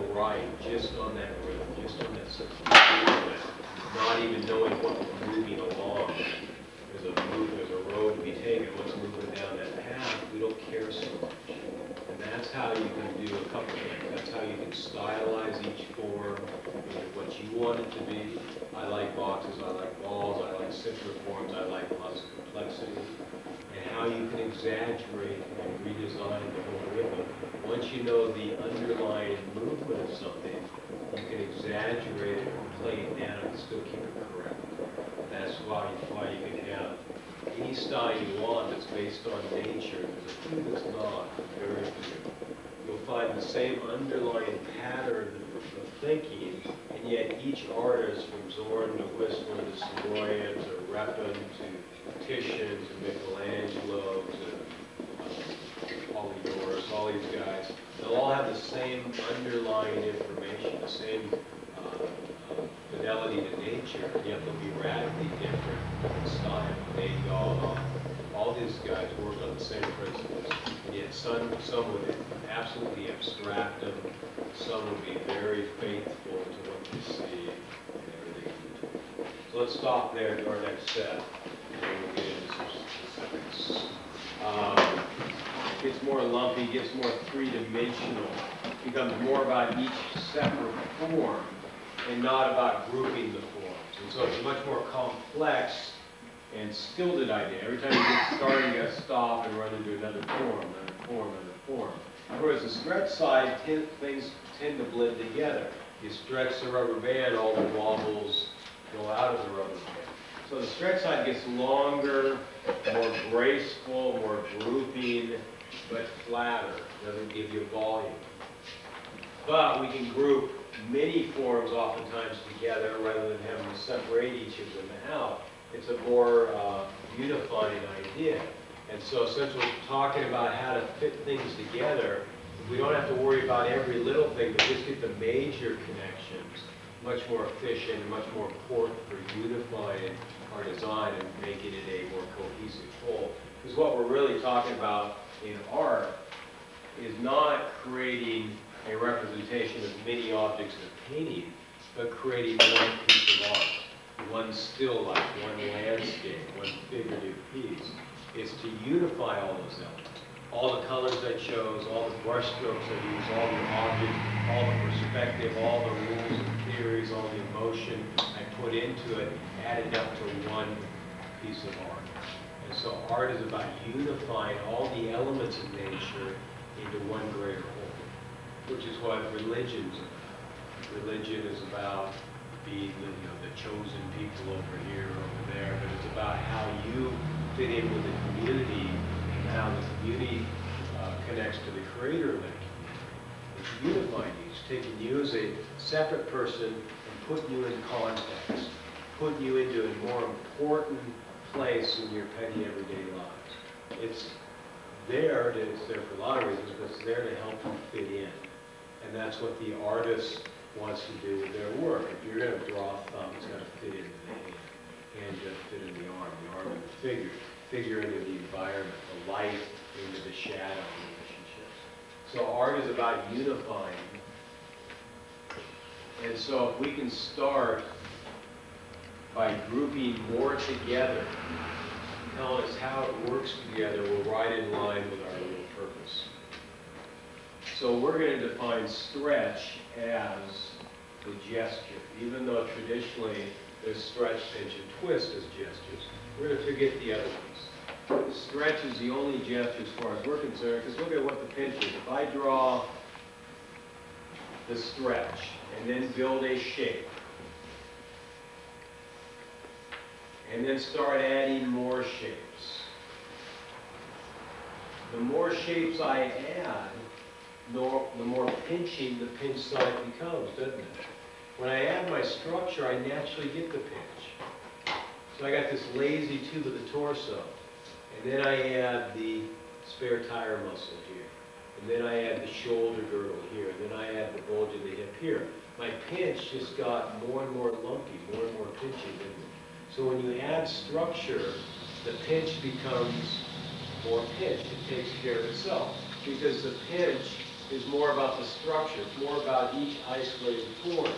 feel right just on that rhythm, just on that substitution, not even knowing what moving along. There's a move, there's a road to be taken, what's moving down that path, we don't care so much. And that's how you can do a couple things. That's how you can stylize each form, into what you want it to be. I like boxes, I like balls, I like simpler forms, I like lots of complexity. And how you can exaggerate and redesign the whole rhythm. Once you know the underlying movement of something, you can exaggerate it and play it down and still keep it correct. That's why, why you can have any style you want that's based on nature, there's that's not, very few. You'll find the same underlying pattern of thinking, and yet each artist, from Zorn to Whistler to Savoyan to Repin to Titian to Michelangelo to all these guys, they'll all have the same underlying information, the same uh, uh, fidelity to nature, yet they'll be radically different in style. They all, all these guys work on the same principles, and yet some, some would absolutely abstract them, some would be very faithful to what they see and everything. So let's stop there to our next set. Um, Gets more lumpy, gets more three-dimensional, becomes more about each separate form and not about grouping the forms. And so it's a much more complex and stilted idea. Every time you get started, you gotta stop and run into another form, another form, another form. Whereas the stretch side, ten- things tend to blend together. You stretch the rubber band, all the wobbles go out of the rubber band. So the stretch side gets longer, more graceful, more grouping, but flatter, doesn't give you volume. But we can group many forms oftentimes together rather than having to separate each of them out. It's a more uh, unifying idea. And so since we're talking about how to fit things together, we don't have to worry about every little thing, but just get the major connections much more efficient much more important for unifying our design and making it a more cohesive whole. Because what we're really talking about in art is not creating a representation of many objects in a painting, but creating one piece of art, one still life, one landscape, one figurative piece. It's to unify all those elements. All the colors I chose, all the brush strokes I used, all the objects, all the perspective, all the rules and theories, all the emotion I put into it, added up to one piece of art. And so art is about unifying all the elements of nature into one greater whole, which is what religion's about. Religion is about being, the, you know, the chosen people over here, over there, but it's about how you fit in with the community and how the community uh, connects to the creator of that community. It's unifying you, it's taking you as a separate person and putting you in context, putting you into a more important place in your petty everyday lives. It's there, to- it's there for a lot of reasons, but it's there to help you fit in. And that's what the artist wants to do with their work. If you're gonna draw a thumb, it's gotta fit into the hand. Hand fit in the arm, the arm in the figure, figure into the environment, the light into the shadow relationships. So art is about unifying. And so if we can start by grouping more together, telling us how it works together, we're right in line with our real purpose. So we're going to define stretch as the gesture, even though traditionally there's stretch, pinch, and twist as gestures. We're going to forget the other ones. Stretch is the only gesture as far as we're concerned, because look at what the pinch is. If I draw the stretch and then build a shape, and then start adding more shapes. The more shapes I add, the more, pinching the pinch side becomes, doesn't it? When I add my structure, I naturally get the pinch. So I got this lazy tube of the torso, and then I add the spare tire muscle here, and then I add the shoulder girdle here, and then I add the bulge of the hip here. my pinch just got more and more lumpy, more and more pinchy. So when you add structure, the pinch becomes more pinched, it takes care of itself. Because the pinch is more about the structure, it's more about each isolated form.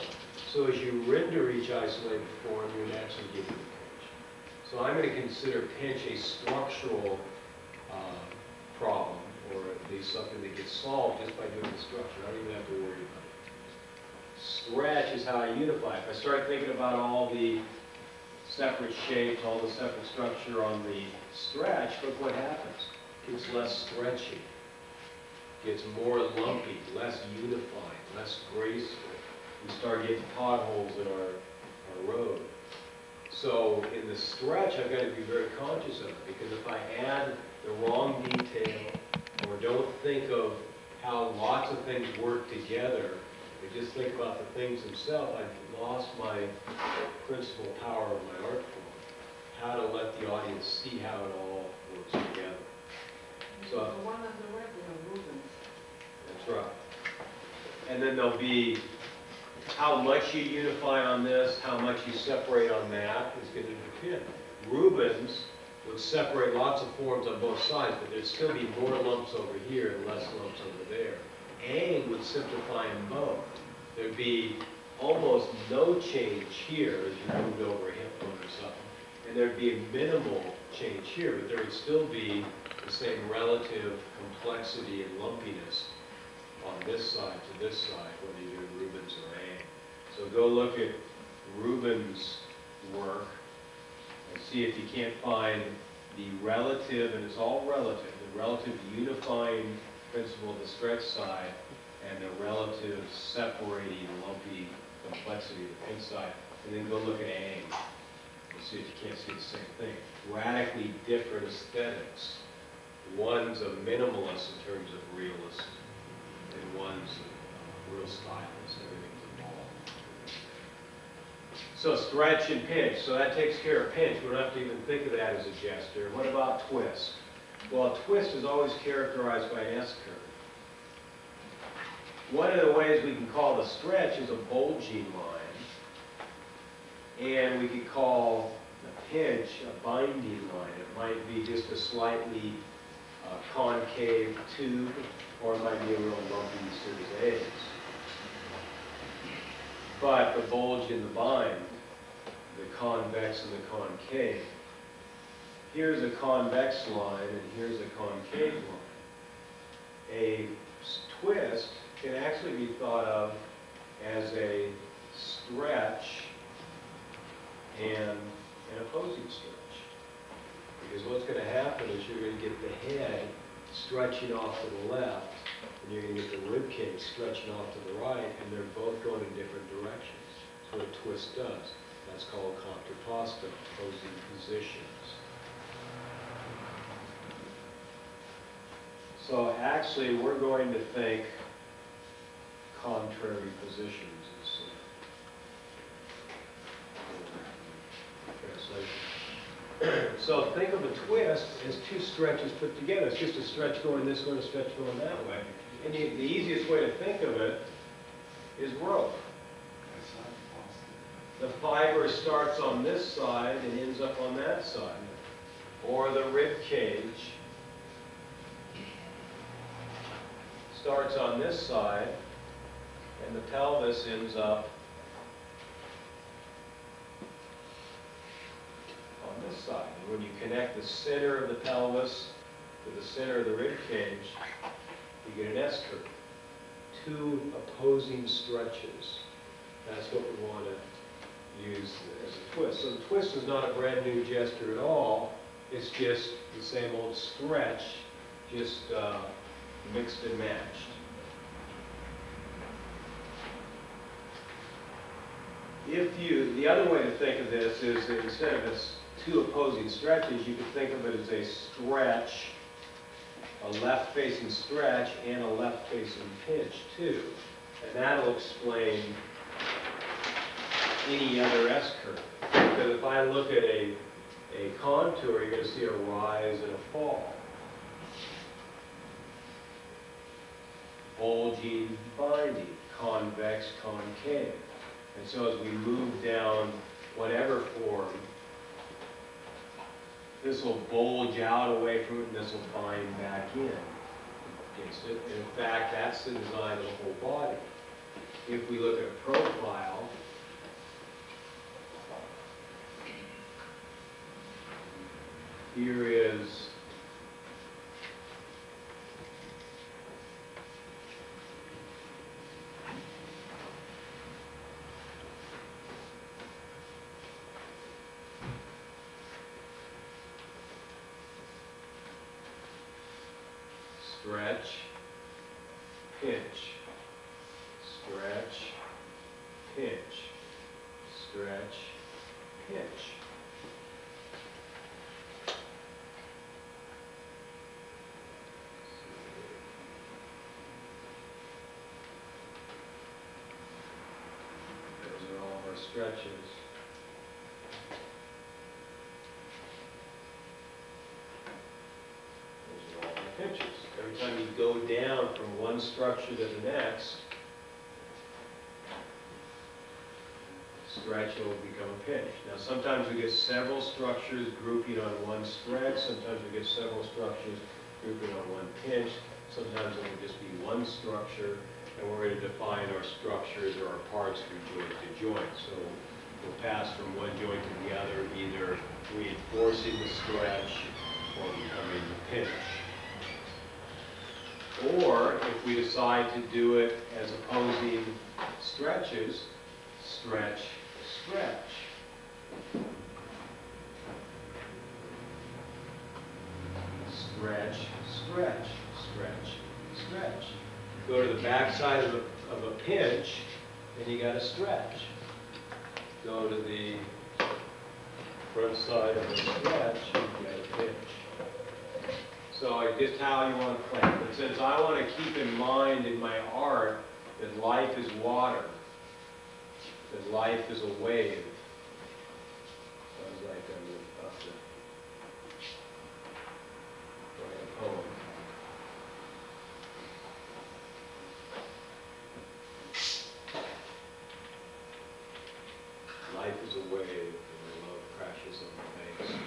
So as you render each isolated form, you're naturally getting the pinch. So I'm going to consider pinch a structural uh, problem, or at least something that gets solved just by doing the structure. I don't even have to worry about it. Stretch is how I unify. If I start thinking about all the separate shapes, all the separate structure on the stretch, look what happens. Gets less stretchy, gets more lumpy, less unified, less graceful. We start getting potholes in our, our road. So in the stretch, I've got to be very conscious of it, because if I add the wrong detail, or don't think of how lots of things work together, I just think about the things themselves, I've lost my principal power of my art form. How to let the audience see how it all works together. So- The one on the right, we have Rubens. That's right. And then there'll be how much you unify on this, how much you separate on that is going to depend. Rubens would separate lots of forms on both sides, but there'd still be more lumps over here and less lumps over there. Ingres would simplify them both. There'd be almost no change here as you moved over a hip bone or something. And there'd be a minimal change here, but there would still be the same relative complexity and lumpiness on this side to this side, whether you do Rubens or Ingres. So go look at Rubens' work and see if you can't find the relative, and it's all relative, the relative unifying principle of the stretch side and the relative separating lumpy complexity of the pinch side. And then go look at Ingres and see if you can't see the same thing. Radically different aesthetics. One's a minimalist in terms of realism, and one's a real stylist, everything's involved. So stretch and pinch, so that takes care of pinch, we don't have to even think of that as a gesture. What about twist? Well, twist is always characterized by an S curve. One of the ways we can call the stretch is a bulging line, and we could call the pinch a binding line. It might be just a slightly uh, concave tube, or it might be a real lumpy series of A's. But the bulge and the bind, the convex and the concave, here's a convex line and here's a concave line. A twist can actually be thought of as a stretch and an opposing stretch. Because what's going to happen is you're going to get the head stretching off to the left, and you're going to get the rib cage stretching off to the right, and they're both going in different directions. That's what a twist does. That's called contrapposto, opposing positions. So actually, we're going to think contrary positions is uh. So think of a twist as two stretches put together. It's just a stretch going this way, and a stretch going that way. And the, the easiest way to think of it is rope. The fiber starts on this side and ends up on that side. Or the rib cage starts on this side and the pelvis ends up on this side. And when you connect the center of the pelvis to the center of the rib cage, you get an S curve. Two opposing stretches. That's what we want to use as a twist. So the twist is not a brand new gesture at all. It's just the same old stretch, just uh, mixed and matched. If you, the other way to think of this is that instead of as two opposing stretches, you could think of it as a stretch, a left-facing stretch and a left-facing pinch too. And that'll explain any other S curve. Because if I look at a, a contour, you're going to see a rise and a fall. Bulging, binding, convex, concave. And so as we move down whatever form, this will bulge out away from it and this will bind back in against it. In fact, that's the design of the whole body. If we look at a profile, here is stretch, pinch, stretch, pinch, stretch, pinch. Those are all of our stretches. Those are all the pinches. Every time you go down from one structure to the next, stretch will become a pinch. Now, sometimes we get several structures grouping on one stretch, sometimes we get several structures grouping on one pinch, sometimes it will just be one structure, and we're going to define our structures or our parts from joint to joint. So we'll pass from one joint to the other, either reinforcing the stretch or becoming the pinch. Or if we decide to do it as opposing stretches, stretch, stretch. Stretch, stretch, stretch, stretch. Go to the back side of a, of a pinch, and you got a stretch. Go to the front side of a stretch, you got a pinch. So I just how you want to play it. But since I want to keep in mind in my art that life is water, that life is a wave. Sounds like I'm about to write a poem. Life is a wave, and my love crashes on the banks of the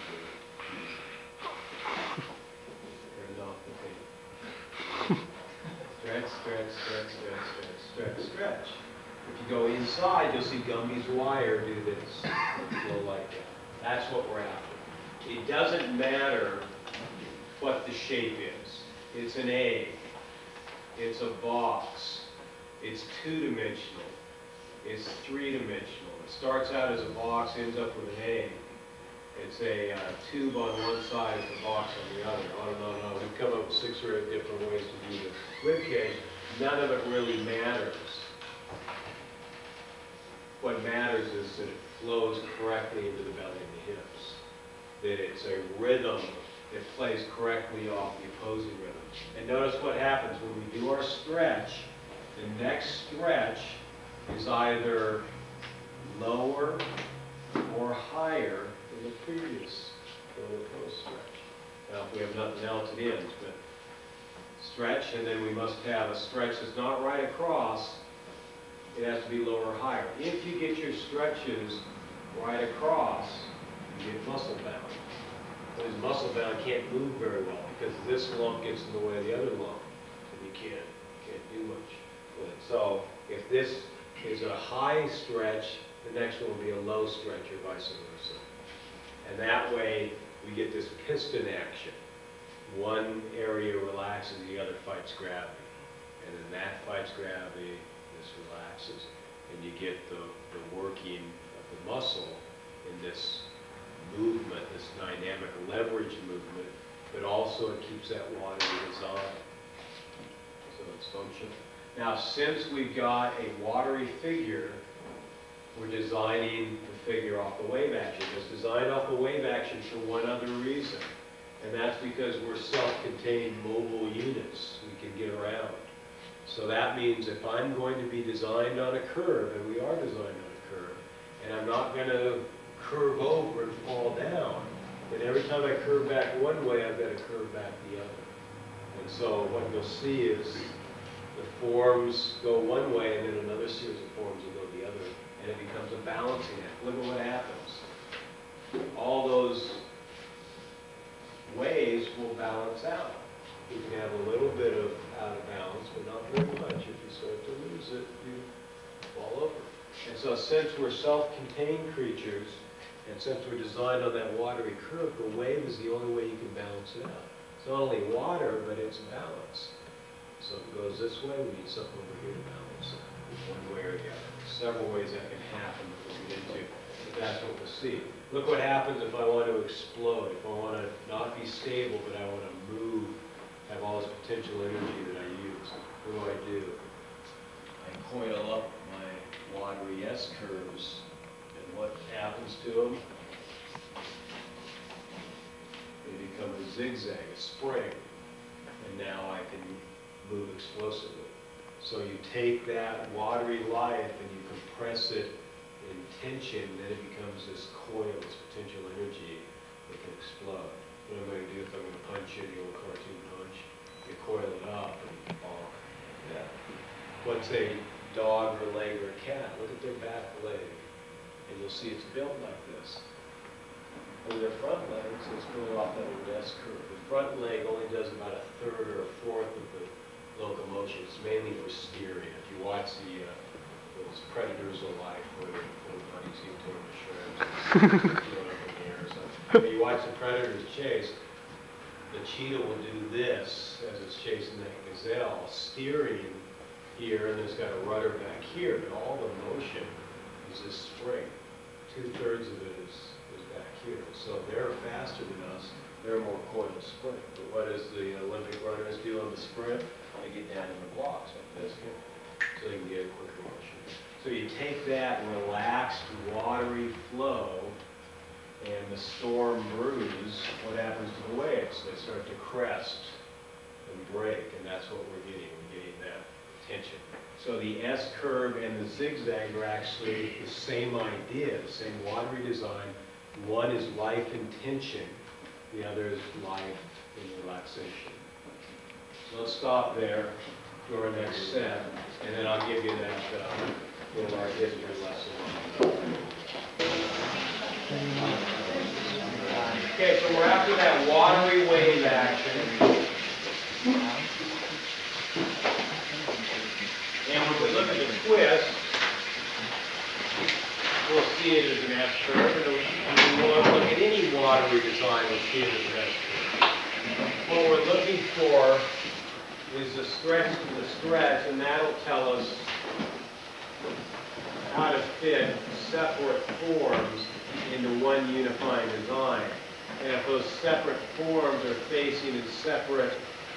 They're not the thing. Stretch, stretch, stretch, stretch, stretch, stretch, stretch. If you go inside, you'll see Gumby's wire do this, go like that. That's what we're after. It doesn't matter what the shape is. It's an egg. It's a box. It's two-dimensional. It's three-dimensional. It starts out as a box, ends up with an egg. It's a uh, tube on one side, it's a box on the other, on and on and on. We've come up with six or eight different ways to None of it really matters. What matters is that it flows correctly into the belly and the hips. That it's a rhythm that plays correctly off the opposing rhythm. And notice what happens when we do our stretch, the next stretch is either lower or higher than the previous or the post stretch. Now, if we have nothing else, it ends, but stretch, and then we must have a stretch that's not right across, it has to be lower or higher. If you get your stretches right across, you get muscle bound. Is muscle bound can't move very well because this lump gets in the way of the other lump, and you can't, can't do much with it. So if this is a high stretch, the next one will be a low stretch or vice versa. And that way, we get this piston action. One area relaxes, the other fights gravity. And then that fights gravity, this relaxes, and you get the, the working of the muscle in this movement, this dynamic leverage movement, but also it keeps that water design. So it's functional. Now, since we've got a watery figure, we're designing the figure off the wave action. It's designed off the wave action for one other reason, and that's because we're self-contained mobile units. We can get around. So that means if I'm going to be designed on a curve, and we are designed on a curve, and I'm not going to curve over and fall down, then every time I curve back one way, I've got to curve back the other. And so what you'll see is the forms go one way and then another series of forms will go the other, and it becomes a balancing act. Look at what happens. All those ways will balance out. You can have a little bit of out of balance, but not very much. If you start to lose it, you fall over. And so since we're self-contained creatures, and since we're designed on that watery curve, the wave is the only way you can balance it out. It's not only water, but it's balance. So if it goes this way, we need something over here to balance it, one way or the other. Several ways that can happen that we'll get into, but that's what we'll see. Look what happens if I want to explode, if I want to not be stable, but I want to move, have all this potential energy that I use. What do I do? I coil up my watery S curves, and what happens to them? They become a zigzag, a spring, and now I can move explosively. So you take that watery life and you compress it in tension, then it becomes this coil, this potential energy that can explode. What I'm going to do if I'm going to punch you, the old cartoon punch, you coil it up and fall. Yeah. What's a dog or a leg or a cat? Look at their back leg, and you'll see it's built like this. And their front legs is going off that old S curve. The front leg only does about a third or a fourth of the locomotion. It's mainly for steering. If you watch the, uh, those Predators of Life, where buddies to in. When you watch the Predators chase, the cheetah will do this as it's chasing that gazelle, steering here, and it's got a rudder back here, but all the motion is this spring. Two-thirds of it is, is back here. So they're faster than us, they're more coiled sprint. But what does the Olympic runners do on the sprint? They get down in the blocks like this so they can get a quicker. So you take that relaxed, watery flow, and the storm brews, what happens to the waves? They start to crest and break, and that's what we're getting, we're getting that tension. So the S curve and the zigzag are actually the same idea, the same watery design. One is life and tension, the other is life and relaxation. So let's stop there, go our next set, and then I'll give you that, uh, little art history lesson. Okay, so we're after that watery wave action. And when we look at the twist, we'll see it as an S curve. And when we look at any watery design, we'll see it as an S curve. What we're looking for is the stretch to the stretch, and that'll tell us how to fit separate forms into one unifying design. And if those separate forms are facing in separate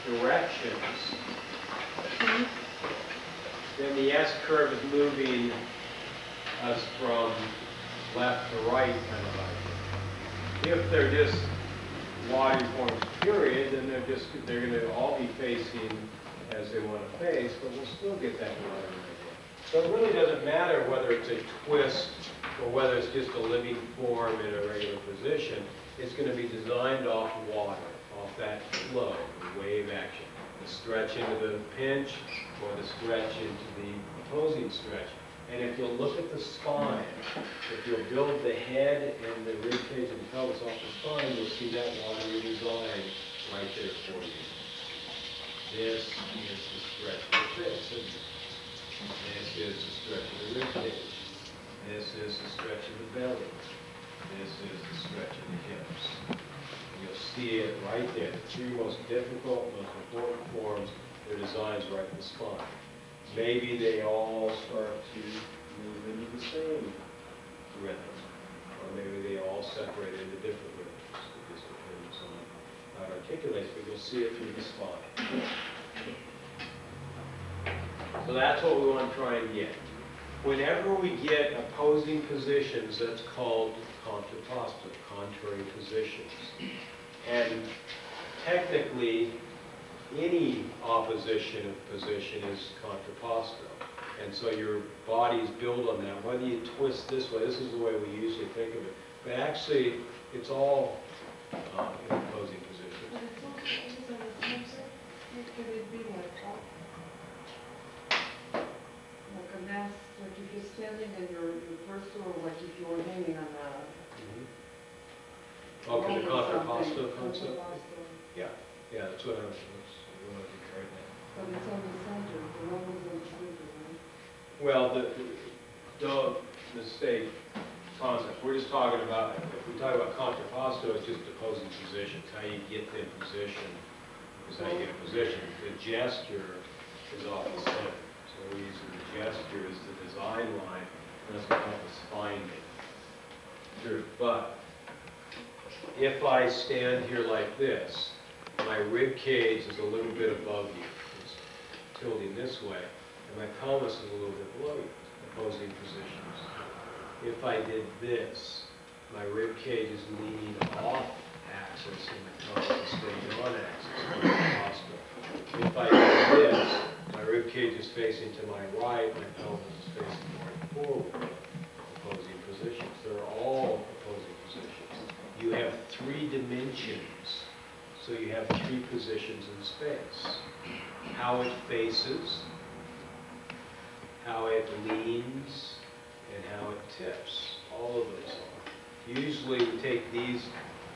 directions, then the S curve is moving us from left to right kind of. If they're just watery forms period, then they're just, they're gonna all be facing as they wanna face, but we'll still get that idea. So it really doesn't matter whether it's a twist or whether it's just a living form in a regular position. It's gonna be designed off water, off that flow, the wave action. The stretch into the pinch or the stretch into the opposing stretch. And if you'll look at the spine, if you'll build the head and the rib cage and pelvis off the spine, you'll see that watery design right there for you. This is the stretch of the face, isn't it? This is the stretch of the rib cage. This is the stretch of the belly. This is the stretch of the hips. You'll see it right there. The three most difficult, most important forms, their designs right in the spine. Maybe they all start to move into the same rhythm, or maybe they all separate into different rhythms. It just depends on how it articulates, but you'll see it through the spine. So that's what we want to try and get. Whenever we get opposing positions, that's called contrapposto, contrary positions. And technically, any opposition of position is contrapposto. And so your body's built on that. Whether you twist this way, this is the way we usually think of it. But actually, it's all um, in opposing positions. But it's also, it's on the same side, could it be like, oh, a mast, like if you're standing and your, your first row, like if you were hanging on a. Mm-hmm. Okay, the rope or contrapposto something, concept? Yeah, yeah, that's what I was, that's what I right now. But it's on the center, the one was on the shoulder, right? Well, the, the, the state concept, we're just talking about, if we talk about contra contrapposto, it's just opposing positions, how you get in position, is how you get in position. The gesture is off the center, so we're using the gesture as line, that's gonna help us find it. True. but if I stand here like this, my rib cage is a little bit above you, it's tilting this way, and my pelvis is a little bit below you, opposing positions. If I did this, my rib cage is leaning off axis and my pelvis is staying on axis, contrapposto. If I did this, my rib cage is facing to my right, my pelvis is facing more forward, opposing positions. They're all opposing positions. You have three dimensions, so you have three positions in space. How it faces, how it leans, and how it tips. All of those are. Usually we take these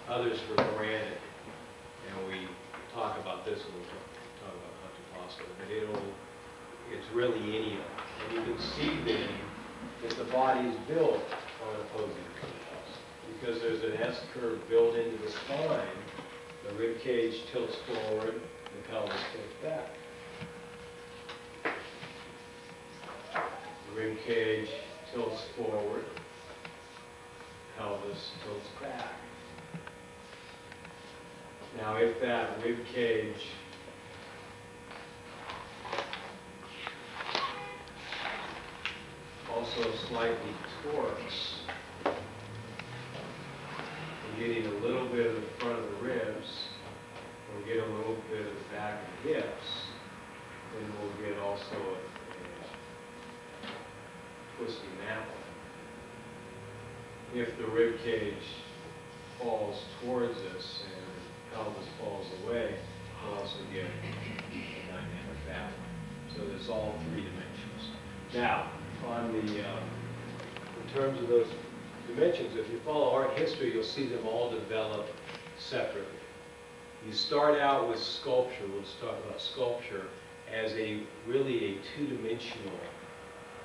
others for granted, and we talk about this talk talk about but it'll, it's really any of them. And you can see then that the body is built on opposing contrapposto, because there's an S curve built into the spine, the rib cage tilts forward, the pelvis tilts back. The rib cage tilts forward, pelvis tilts back. Now, if that rib cage slightly torques, we're getting a little bit of the front of the ribs, we'll get a little bit of the back of the hips, then we'll get also a a twisting that way. If the rib cage falls towards us and pelvis falls away, we'll also get a dynamic that way. So there's all three dimensions. Now, on the, uh, in terms of those dimensions, if you follow art history, you'll see them all develop separately. You start out with sculpture, let's talk about sculpture, as a, really a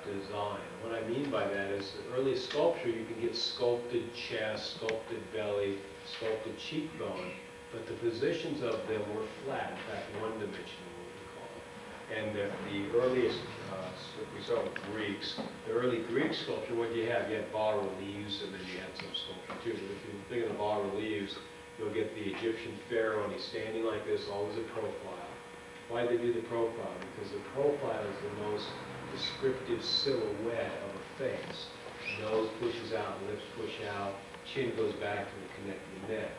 design. What I mean by that is the early sculpture, you can get sculpted chest, sculpted belly, sculpted cheekbone, but the positions of them were flat, in fact, one-dimensional, what we call it. And the, the earliest, uh, we start with Greeks, the early Greek sculpture, what you have? You had bas-reliefs, and then you had some sculpture too. But if you think of the bas-reliefs, you'll get the Egyptian pharaoh, and he's standing like this, always a profile. Why they do the profile? Because the profile is the most descriptive silhouette of a face. Nose pushes out, lips push out, chin goes back to the connecting neck.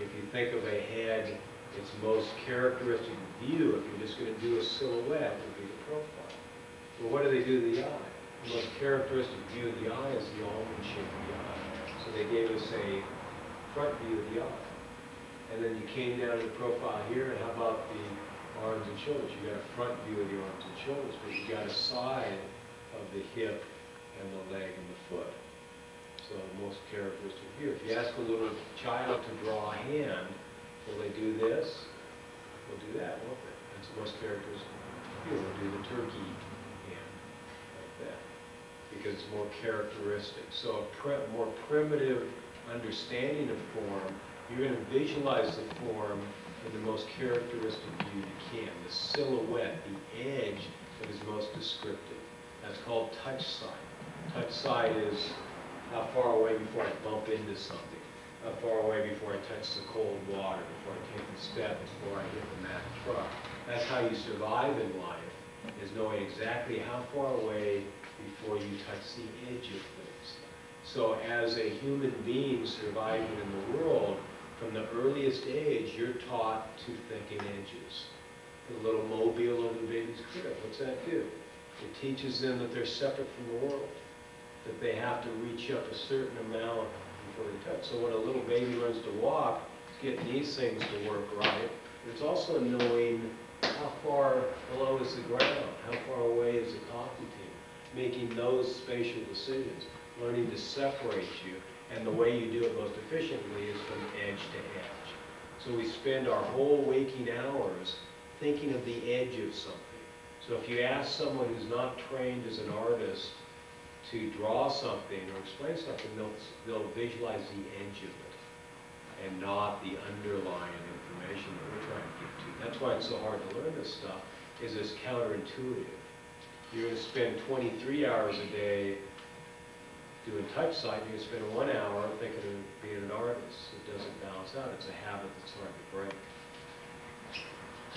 If you think of a head, its most characteristic view, if you're just going to do a silhouette, would be the profile. Well, what do they do to the eye? The most characteristic view of the eye is the almond shape of the eye. So they gave us a front view of the eye. And then you came down to the profile here, and how about the arms and shoulders? You got a front view of the arms and shoulders, but you got a side of the hip and the leg and the foot. So the most characteristic view. If you ask a little child to draw a hand, will they do this? They'll do that, won't they? That's the most characteristic view. They'll do the turkey hand, like that, because it's more characteristic. So a pri- more primitive understanding of form, you're going to visualize the form in the most characteristic view you can, the silhouette, the edge that is most descriptive. That's called touch sight. Touch sight is how far away before I bump into something, how far away before I touch the cold water, before I take a step, before I hit the Mack truck. That's how you survive in life, is knowing exactly how far away before you touch the edge of things. So as a human being surviving in the world, from the earliest age, you're taught to think in edges. The little mobile over the baby's crib, what's that do? It teaches them that they're separate from the world, that they have to reach up a certain amount before they touch. So when a little baby learns to walk, it's getting these things to work right. It's also knowing how far below is the ground, how far away is the coffee table. making those spatial decisions, learning to separate you, and the way you do it most efficiently is from edge to edge. So we spend our whole waking hours thinking of the edge of something. So if you ask someone who's not trained as an artist to draw something or explain something, they'll, they'll visualize the edge of it and not the underlying information that we're trying to get to. That's why it's so hard to learn this stuff, is it's counterintuitive. You're gonna spend twenty-three hours a day doing touch sight, you can spend one hour thinking of being an artist. It doesn't balance out, it's a habit that's hard to break.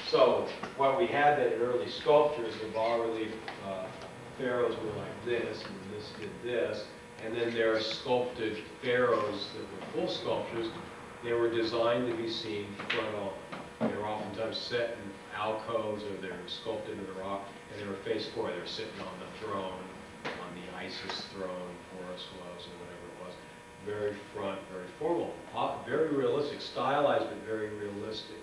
So, what we had that in early sculptures, the bas-relief uh, pharaohs were like this, and this did this, and then there are sculpted pharaohs that were full sculptures, they were designed to be seen front on. They were oftentimes set in alcoves, or they were sculpted in the rock, and they were face forward, they were sitting on the throne, on the Isis throne, Horus was, or whatever it was. Very front, very formal, uh, very realistic, stylized, but very realistic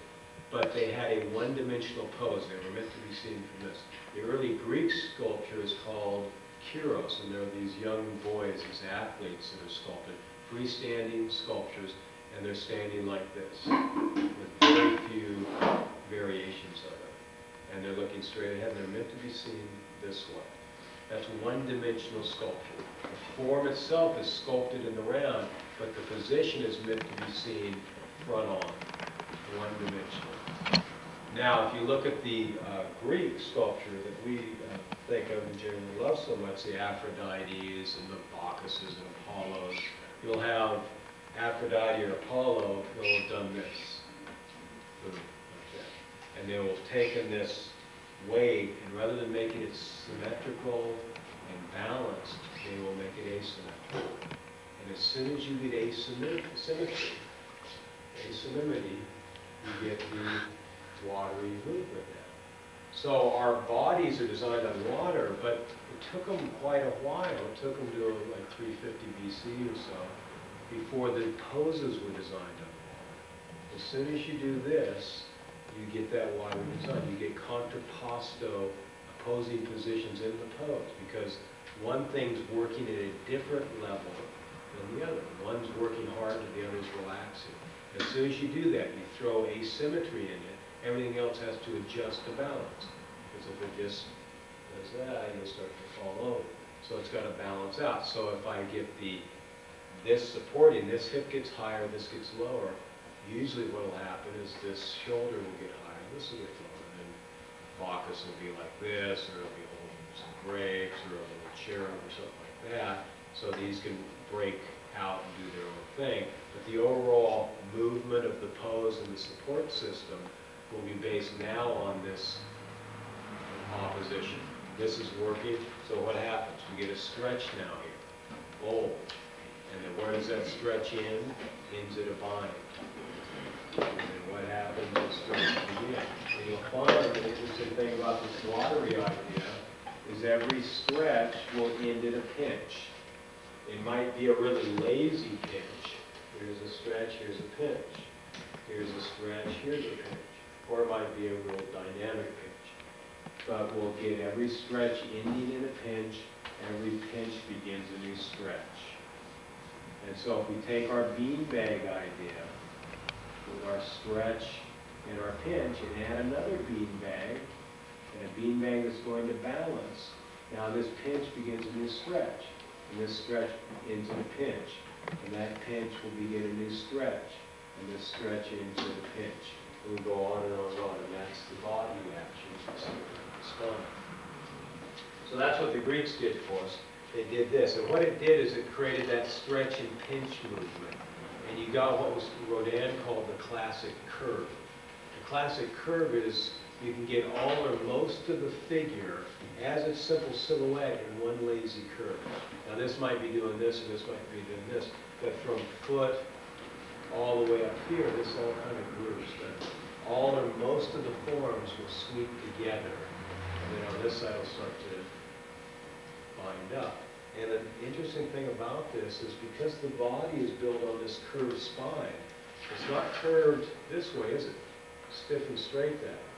but they had a one-dimensional pose. They were meant to be seen from this. The early Greek sculpture is called Kouros, and there are these young boys, these athletes that are sculpted, freestanding sculptures, and they're standing like this, with very few variations of it. And they're looking straight ahead, and they're meant to be seen this way. That's one-dimensional sculpture. The form itself is sculpted in the round, but the position is meant to be seen front on, one-dimensional. Now, if you look at the uh, Greek sculpture that we uh, think of and generally love so much, the Aphrodites and the Bacchuses and Apollos, you'll have Aphrodite or Apollo, they'll have done this. And they will have taken this weight, and rather than making it symmetrical and balanced, they will make it asymmetrical. And as soon as you get asymmetry, asymmetry, you get the watery movement now. So our bodies are designed on water, but it took them quite a while. It took them to like 350 BC or so before the poses were designed on water. As soon as you do this, you get that watery design. You get contrapposto opposing positions in the pose because one thing's working at a different level than the other. One's working hard and the other's relaxing. As soon as you do that, you throw asymmetry in it, everything else has to adjust to balance. Because if it just does that, you'll start to fall over. So it's got to balance out. So if I get the, this supporting, this hip gets higher, this gets lower, usually what will happen is this shoulder will get higher, this will get lower, and then Bacchus will be like this, or it'll be holding some grapes, or a cherub, or something like that. So these can break out and do their own thing. But the overall movement of the pose and the support system will be based now on this opposition. This is working, so what happens? We get a stretch now here. Oh, and then where does that stretch in? Ends at a bind. And then what happens is stretch again. And you'll find the interesting thing about this lottery idea is every stretch will end in a pinch. It might be a really lazy pinch. Here's a stretch, here's a pinch. Here's a stretch, here's a pinch. Or it might be a real dynamic pinch. But we'll get every stretch ending in a pinch, every pinch begins a new stretch. And so if we take our beanbag idea with our stretch and our pinch and add another beanbag, and a beanbag that's going to balance, now this pinch begins a new stretch. And this stretch ends in a pinch. And that pinch will begin a new stretch. And this stretch ends in a pinch. And we go on and on and on. And that's the body the spine. So that's what the Greeks did for us. They did this. And what it did is it created that stretch and pinch movement. And you got what was Rodin called the classic curve. The classic curve is you can get all or most of the figure as a simple silhouette in one lazy curve. Now this might be doing this, and this might be doing this, but from foot all the way up here, this all kind of groups. But all or most of the forms will sweep together, and then on this side will start to bind up. And an interesting thing about this is because the body is built on this curved spine, it's not curved this way, is it? Stiff and straight that way.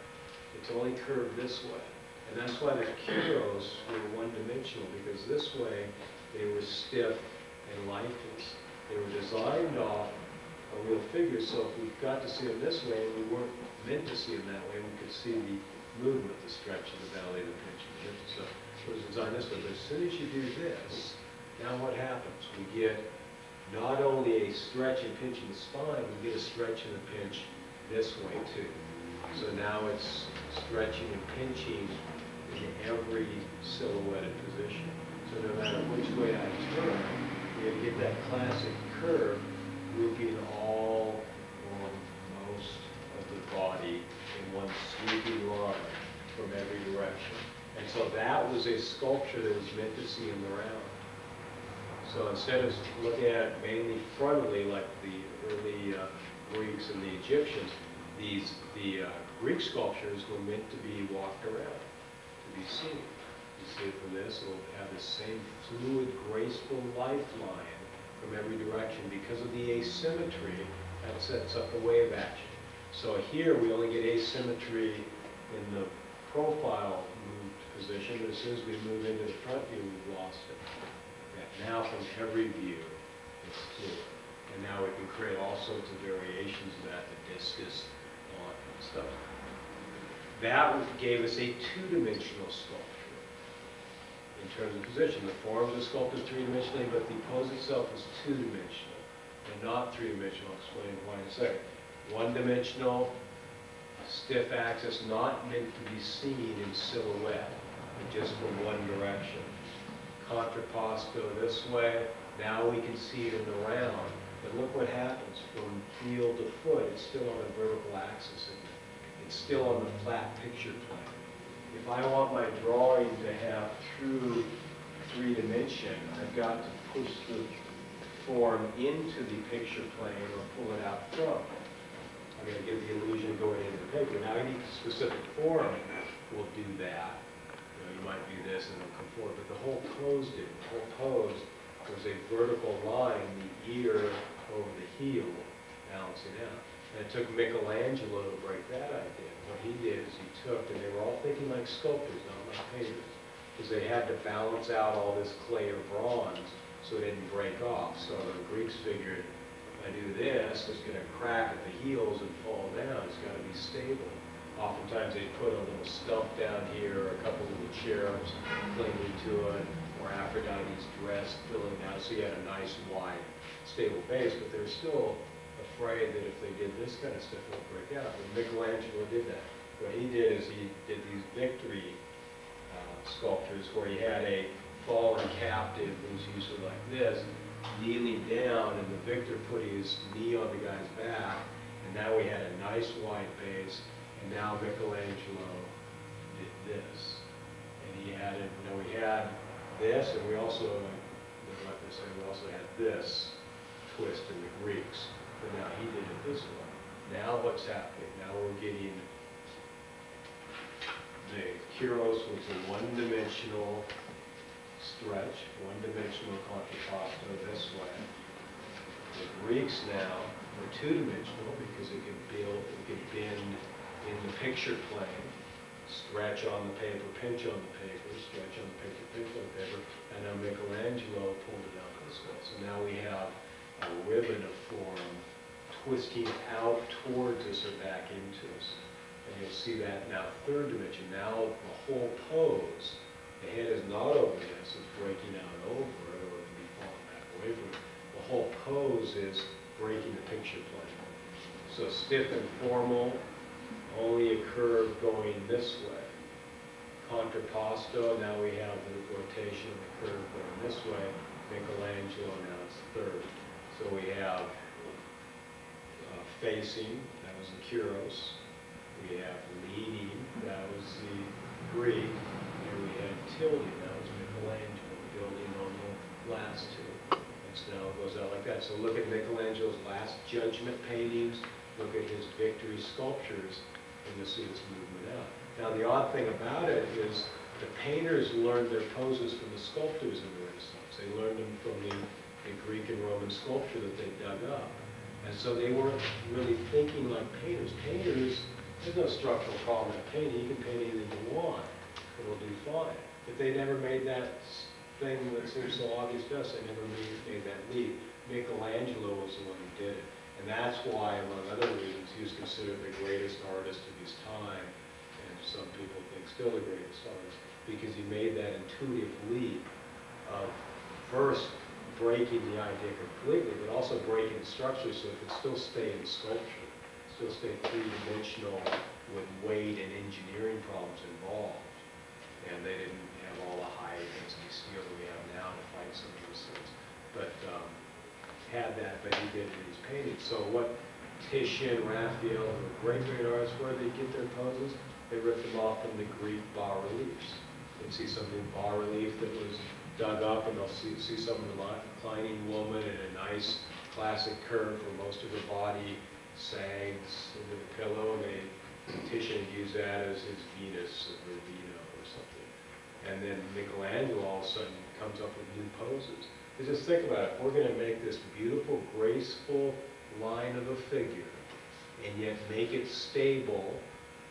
It's only curved this way. And that's why the Kouros were one-dimensional, because this way, they were stiff and lifeless. They were designed off a real figure, so if we got to see them this way, we weren't meant to see them that way, we could see the movement, the stretch of the belly, the pinch and lift and stuff. It was designed this way, but as soon as you do this, now what happens? We get not only a stretch and pinch in the spine, we get a stretch and a pinch this way too. So now it's stretching and pinching in every silhouetted position. So no matter which way I turn, we get that classic curve grouping all most of the body in one sweeping line from every direction. And so that was a sculpture that was meant to see in the round. So instead of looking at it mainly frontally like the early uh, Greeks and the Egyptians, these, the uh, Greek sculptures were meant to be walked around, to be seen. You see it from this, it will have the same fluid, graceful lifeline from every direction because of the asymmetry that sets up the wave action. So here, we only get asymmetry in the profile moved position, but as soon as we move into the front view, we've lost it. Yeah, Now, from every view, it's fluid. And now we can create all sorts of variations of that, the discus, That gave us a two-dimensional sculpture in terms of position. The form of the sculpture is three-dimensionally, but the pose itself is two-dimensional and not three-dimensional. I'll explain why in a second. One-dimensional, stiff axis, not meant to be seen in silhouette, but just from one direction. Contrapposto this way, now we can see it in the round. But look what happens, from heel to foot, it's still on a vertical axis. Still on the flat picture plane. If I want my drawing to have true three dimension, I've got to push the form into the picture plane or pull it out from. I'm gonna give the illusion going into the paper. Now, any specific form will do that. You know, you might do this and it'll come forward, but the whole pose did, the whole pose was a vertical line, the ear over the heel, balancing out. And it took Michelangelo to break that idea. What he did is he took, and they were all thinking like sculptors, not like painters, because they had to balance out all this clay or bronze so it didn't break off. So the Greeks figured, if I do this, it's gonna crack at the heels and fall down, it's gotta be stable. Oftentimes they put a little stump down here, or a couple little cherubs clinging to it, or Aphrodite's dress filling out, so you had a nice wide, stable base, but they're still afraid that if they did this kind of stuff, it would break out. But Michelangelo did that. What he did is he did these victory uh, sculptures where he had a fallen captive who's usually like this, kneeling down, and the victor put his knee on the guy's back, and now we had a nice wide base, and now Michelangelo did this. And he added, you know, we had this, and we also, like I said, we also had this twist in the Greeks, but now he did it this way. Now what's happening? Now we're getting the Kouros was a one-dimensional stretch, one-dimensional contrapposto this way. The Greeks now are two-dimensional because it can build, it can bend in the picture plane, stretch on the paper, pinch on the paper, stretch on the paper, pinch on the paper, and now Michelangelo pulled it out this way. So now we have a ribbon of form twisting out towards us or back into us. And you'll see that now third dimension. Now the whole pose, the head is not over this, it's breaking out over it or it can be falling back away from it. The whole pose is breaking the picture plane. So stiff and formal, only a curve going this way. Contrapposto, now we have the rotation of the curve going this way. Michelangelo, now it's third. So we have facing, that was the Kouros. We have leaning, that was the Greek. And we had tilting, that was Michelangelo, building on the last two. And so now it goes out like that. So look at Michelangelo's last judgment paintings, look at his victory sculptures, and you'll see this movement out. Now, the odd thing about it is the painters learned their poses from the sculptors in the Renaissance. They learned them from the, the Greek and Roman sculpture that they dug up. And so they weren't really thinking like painters. Painters, there's no structural problem in painting. You can paint anything you want. it'll do fine. If they never made that thing that seems so obvious to us, they never made, made that leap. Michelangelo was the one who did it. And that's why, among other reasons, he was considered the greatest artist of his time, and some people think still the greatest artist, because he made that intuitive leap of first breaking the idea completely, but also breaking the structure so it could still stay in sculpture, still stay three-dimensional with weight and engineering problems involved. And they didn't have all the high density steel that we have now to fight some of those things. But, um, had that, but he did in his paintings. So what Titian, Raphael, the great, great artists, where they get their poses, they ripped them off from the Greek bas-reliefs. You'd see something bas-relief that was dug up, and they'll see, see some reclining woman in a nice classic curve where most of her body sags into the pillow, and they, Titian used that as his Venus or Vino or something. And then Michelangelo all of a sudden comes up with new poses. Just think about it, we're gonna make this beautiful, graceful line of a figure, and yet make it stable,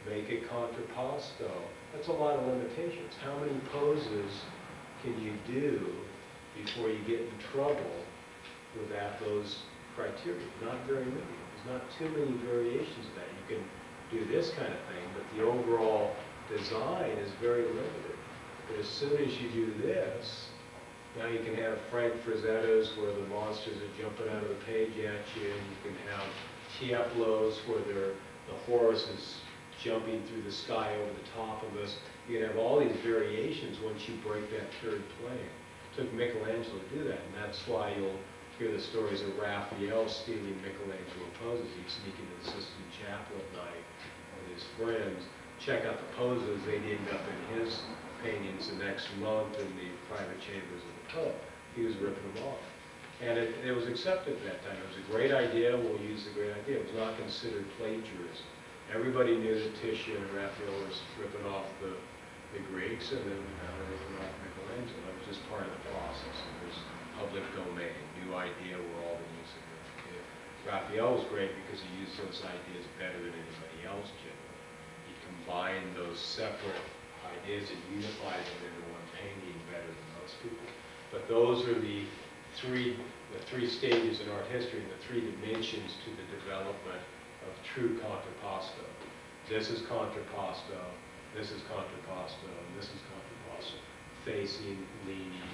make it contrapposto, that's a lot of limitations. How many poses can you do before you get in trouble without those criteria? Not very many. There's not too many variations of that. You can do this kind of thing, but the overall design is very limited. But as soon as you do this, now you can have Frank Frazettas where the monsters are jumping out of the page at you, and you can have Tiepolos where the horse is jumping through the sky over the top of us. You can have all these variations once you break that third plane. It took Michelangelo to do that, and that's why you'll hear the stories of Raphael stealing Michelangelo poses. He'd sneak into the Sistine Chapel at night with his friends, check out the poses, they'd end up in his paintings the next month in the private chambers of the Pope. He was ripping them off. And it, it was accepted at that time. It was a great idea, we'll use the great idea. It was not considered plagiarism. Everybody knew that Titian and Raphael was ripping off the, the Greeks, and then now they're ripping off Michelangelo. That was just part of the process. It was public domain, new idea, we're all using it. Uh, Raphael was great because he used those ideas better than anybody else generally. He combined those separate ideas and unified them into one painting better than most people. But those are the three, the three stages in art history, and the three dimensions to the development of true contrapposto. This is contrapposto, this is contrapposto, this is contrapposto. Facing, leaning,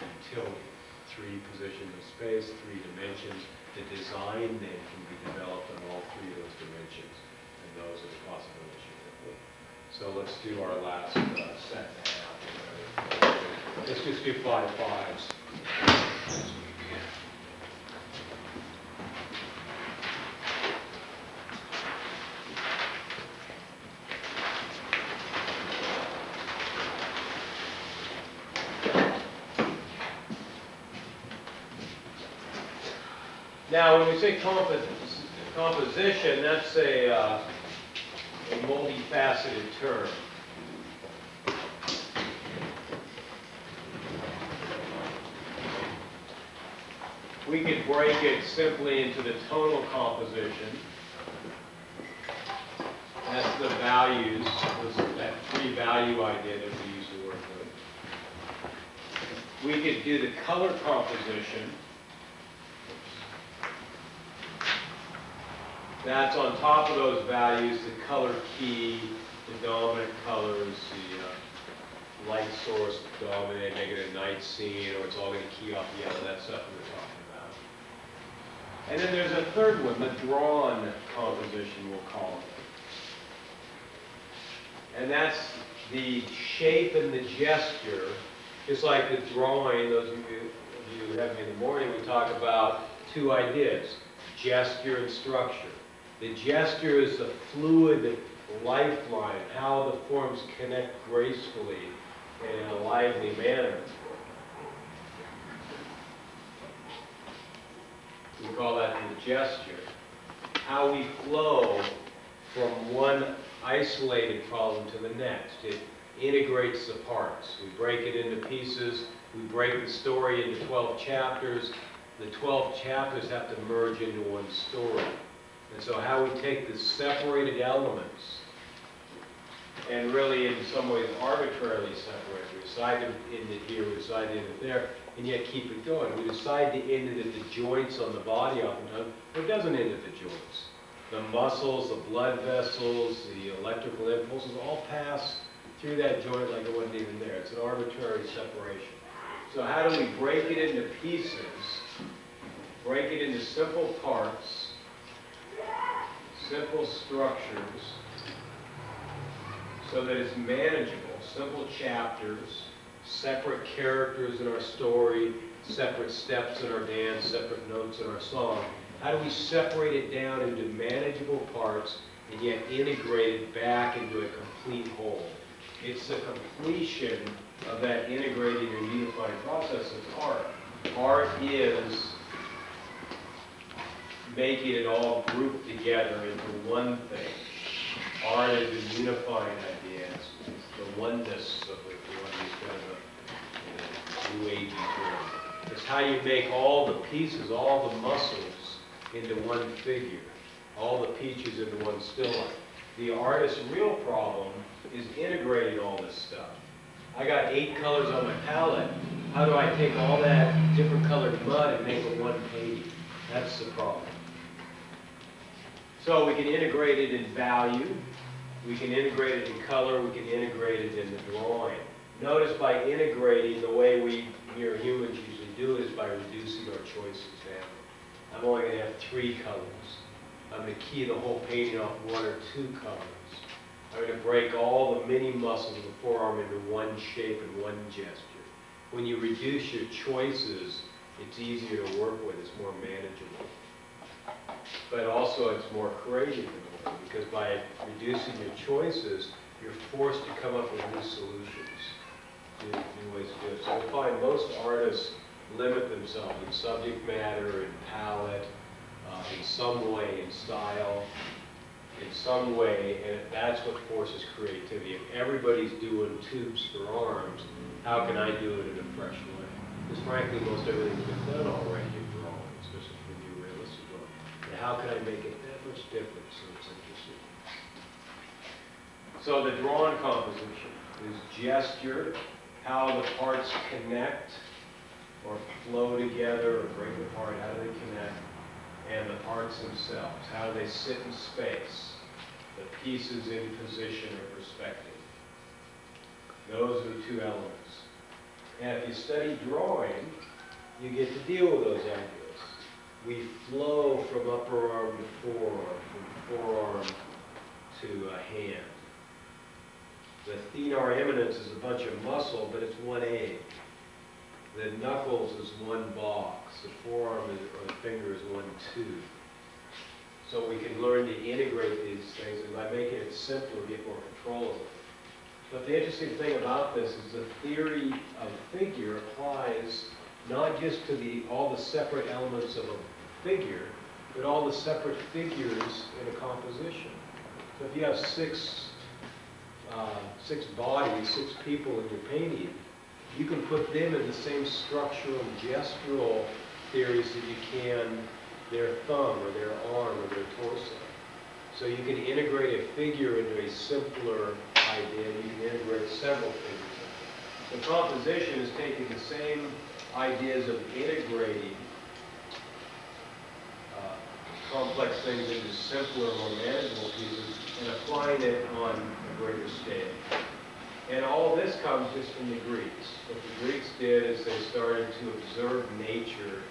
and tilting. Three positions of space, three dimensions. The design then can be developed on all three of those dimensions, and those are the possibilities you can. So let's do our last uh, set now. Let's just do five fives. Now, when we say compo- composition, that's a, uh, a multifaceted term. We could break it simply into the tonal composition. That's the values, that three value idea that we used to work with. We could do the color composition. That's on top of those values, the color key, the dominant colors, the uh, light source dominant, a night scene, or it's all going to key off yellow, that stuff we were talking about. And then there's a third one, the drawn composition, we'll call it. And that's the shape and the gesture, just like the drawing, those of you who have me in the morning, we talk about two ideas, gesture and structure. The gesture is the fluid lifeline, how the forms connect gracefully and in a lively manner. We call that the gesture. How we flow from one isolated problem to the next. It integrates the parts. We break it into pieces. We break the story into 12 chapters. The 12 chapters have to merge into one story. And so how we take the separated elements and really in some ways arbitrarily separate. We decide to end it here, we decide to end it there, and yet keep it going. We decide to end it at the joints on the body oftentimes, but it doesn't end at the joints. The muscles, the blood vessels, the electrical impulses all pass through that joint like it wasn't even there. It's an arbitrary separation. So how do we break it into pieces, break it into simple parts, simple structures, so that it's manageable, simple chapters, separate characters in our story, separate steps in our dance, separate notes in our song. How do we separate it down into manageable parts and yet integrate it back into a complete whole? It's the completion of that integrating and unifying process that's art. Art is making it all grouped together into one thing. Art is the unifying idea, it's the oneness of it, you want kind of a new agey term. It's how you make all the pieces, all the muscles into one figure, all the peaches into one still life. The artist's real problem is integrating all this stuff. I got eight colors on my palette. How do I take all that different colored mud and make it one painting? That's the problem. So we can integrate it in value, we can integrate it in color, we can integrate it in the drawing. Notice by integrating, the way we, are humans usually do is by reducing our choices down. I'm only gonna have three colors. I'm gonna key the whole painting off one or two colors. I'm going to break all the mini muscles of the forearm into one shape and one gesture. When you reduce your choices, it's easier to work with, it's more manageable. But also it's more creative in a way, because by reducing your choices, you're forced to come up with new solutions, new, ways to do it. So I find most artists limit themselves in subject matter, in palette, uh, in some way, in style, in some way, and that's what forces creativity. If everybody's doing tubes for arms, how can I do it in a fresh way? Because frankly, most everything's been done already in drawing, especially when you realistic drawing. And how can I make it that much different so it's interesting? So the drawn composition is gesture, how the parts connect or flow together or break apart, how do they connect? and the parts themselves, how do they sit in space, the pieces in position or perspective. Those are the two elements. And if you study drawing, you get to deal with those ideas. We flow from upper arm to forearm, from forearm to a hand. The thenar eminence is a bunch of muscle, but it's one egg. The knuckles is one box, the forearm is, or the finger is one tube. So we can learn to integrate these things, and by making it simpler, get more control over it. But the interesting thing about this is the theory of figure applies not just to the, all the separate elements of a figure, but all the separate figures in a composition. So if you have six, uh, six bodies, six people in your painting, you can put them in the same structural gestural theories that you can their thumb or their arm or their torso. So you can integrate a figure into a simpler idea, you can integrate several figures. The composition is taking the same ideas of integrating uh, complex things into simpler, more manageable pieces and applying it on a greater scale. And all this comes just from the Greeks. What the Greeks did is they started to observe nature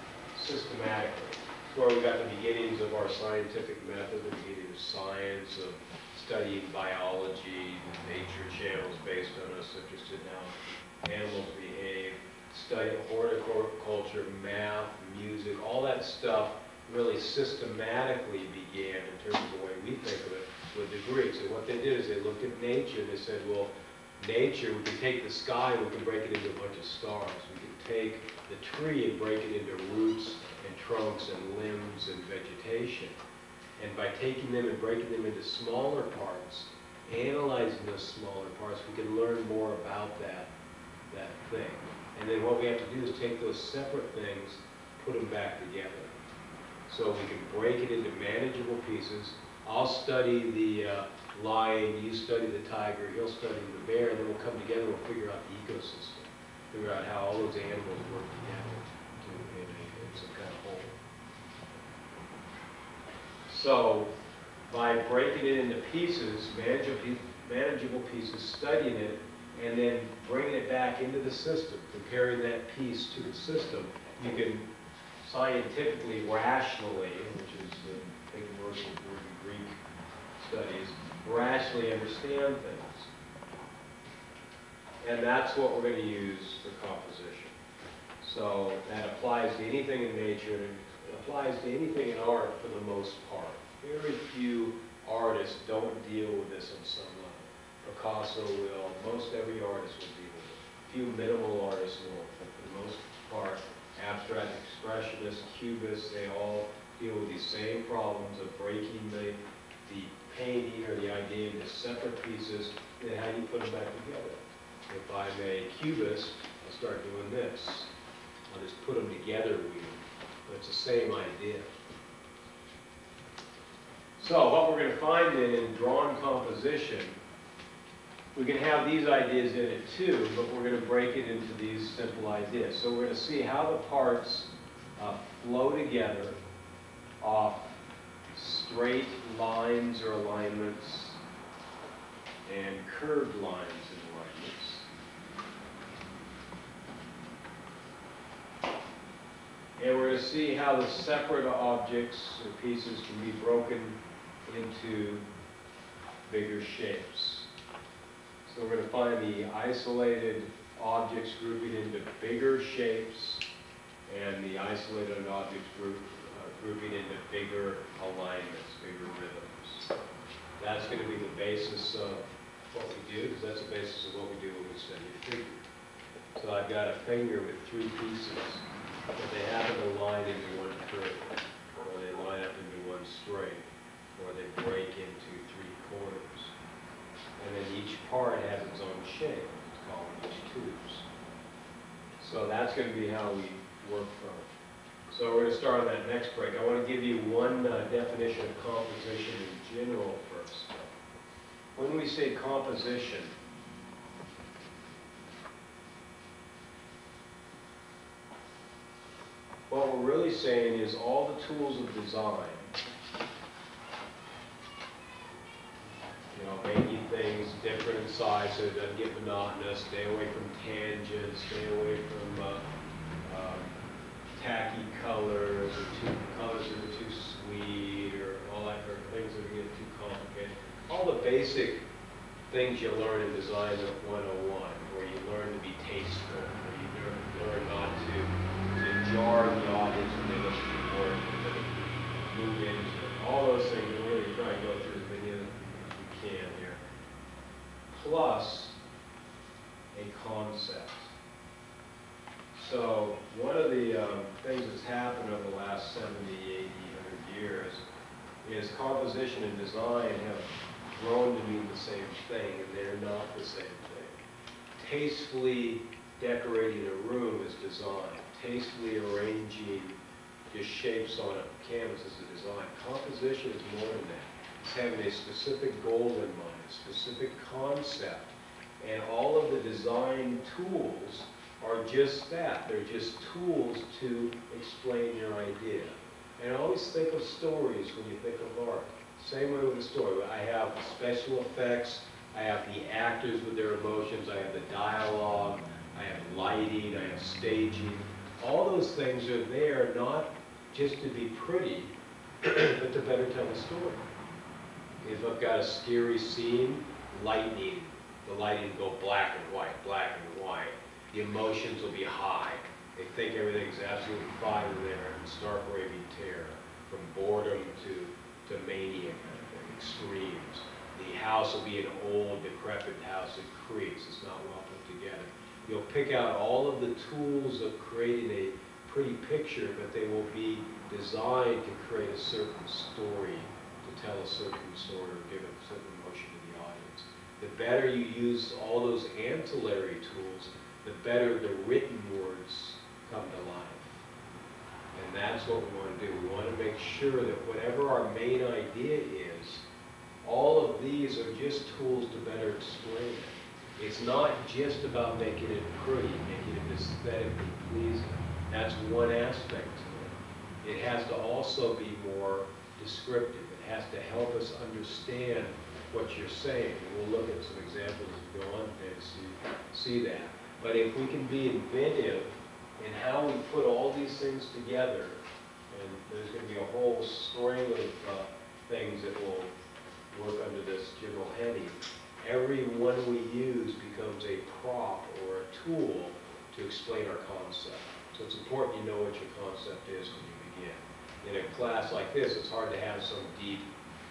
systematically. It's where we got the beginnings of our scientific method, the beginning of science, of studying biology, the nature channels based on us interested in how animals behave, study horticulture, math, music, all that stuff really systematically began in terms of the way we think of it with the Greeks. And what they did is they looked at nature and they said, well, nature, we can take the sky and we can break it into a bunch of stars. We can take the tree and break it into roots and trunks and limbs and vegetation. And by taking them and breaking them into smaller parts, analyzing those smaller parts, we can learn more about that, that thing. And then what we have to do is take those separate things, put them back together. So we can break it into manageable pieces, I'll study the uh, lion, you study the tiger, he'll study the bear, and then we'll come together, we'll figure out the ecosystem. Figure out how all those animals work together to, in in some kind of whole. So, by breaking it into pieces, manageable, manageable pieces, studying it, and then bringing it back into the system, comparing that piece to the system, you can scientifically, rationally, which is the big word in Greek studies, rationally understand things. And that's what we're going to use for composition. So that applies to anything in nature, it applies to anything in art for the most part. Very few artists don't deal with this on some level. Picasso will, most every artist will. Few minimal artists will, for the most part, abstract expressionists, cubists, they all deal with these same problems of breaking the, the painting or the idea into separate pieces, and how you put them back together? If I'm a cubist, I'll start doing this. I'll just put them together weird, but it's the same idea. So what we're gonna find then in drawn composition, we can have these ideas in it too, but we're gonna break it into these simple ideas. So we're gonna see how the parts uh, flow together off straight lines or alignments and curved lines and alignments. And we're gonna see how the separate objects or pieces can be broken into bigger shapes. So we're gonna find the isolated objects grouping into bigger shapes and the isolated objects group, uh, grouping into bigger alignments, bigger rhythms. That's gonna be the basis of what we do, because that's the basis of what we do when we study a figure. So I've got a finger with three pieces, but they happen to line into one curve, or they line up into one straight, or they break into three corners. And then each part has its own shape, it's called each tubes. So that's gonna be how we work from. So we're gonna start on that next break. I wanna give you one uh, definition of composition in general first. When we say composition, what we're really saying is all the tools of design you know, making things different size so it doesn't get monotonous, stay away from tangents, stay away from, uh, um, tacky colors, or too, colors that are too sweet, or all that, or things that are getting too complicated. All the basic things you learn in design at 101, where you learn to be tasteful, where you learn, learn not to, to jar the audience when they listen to work, move into it. All those things, we're really trying to go through as many of them as we can here. Plus, a concept. So, one of the um, things that's happened over the last 70, 80, 100 years is composition and design have grown to mean the same thing, and they're not the same thing. Tastefully decorating a room is design. Tastefully arranging just shapes on a canvas is a design. Composition is more than that. It's having a specific goal in mind, specific concept. And all of the design tools are just that. They're just tools to explain your idea. And always think of stories when you think of art. Same way with a story. I have the special effects, I have the actors with their emotions, I have the dialogue, I have lighting, I have staging. All those things are there not just to be pretty, but to better tell a story. If I've got a scary scene, lightning, the lighting will go black and white, black and white. The emotions will be high. They think everything's absolutely fine there and start raving terror, from boredom to, to mania extremes. The house will be an old, decrepit house that creaks, it's not well put together. You'll pick out all of the tools of creating a pretty picture, but they will be designed to create a certain story, to tell a certain story, or give a certain emotion to the audience. The better you use all those ancillary tools, the better the written words come to life. And that's what we want to do. We want to make sure that whatever our main idea is, All of these are just tools to better explain it. It's not just about making it pretty, making it aesthetically pleasing. That's one aspect to it. It has to also be more descriptive. Has to help us understand what you're saying. And we'll look at some examples we go on to see, see that. But if we can be inventive in how we put all these things together, and there's gonna be a whole string of, uh, things that will work under this general heading. Every one we use becomes a prop or a tool to explain our concept. So it's important you know what your concept is when you. In a class like this, it's hard to have some deep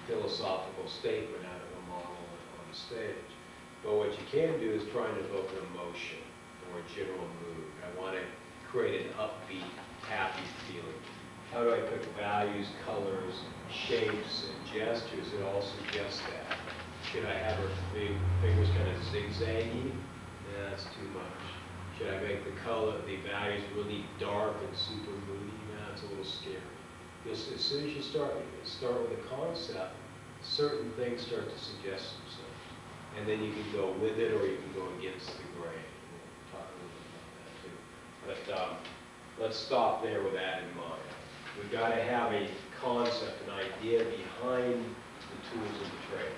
philosophical statement out of a model on stage. But what you can do is try and evoke an emotion or a general mood. I want to create an upbeat, happy feeling. How do I pick values, colors, shapes, and gestures that all suggest that? Should I have her fi- fingers kind of zigzaggy? That's too much. Should I make the color, the values really dark and super moody? Nah, it's a little scary. Because as soon as you start, start with a concept, certain things start to suggest themselves. And then you can go with it or you can go against the grain. We'll talk a little bit about that too. But um, let's stop there with that in mind. We've got to have a concept, an idea behind the tools of the trade.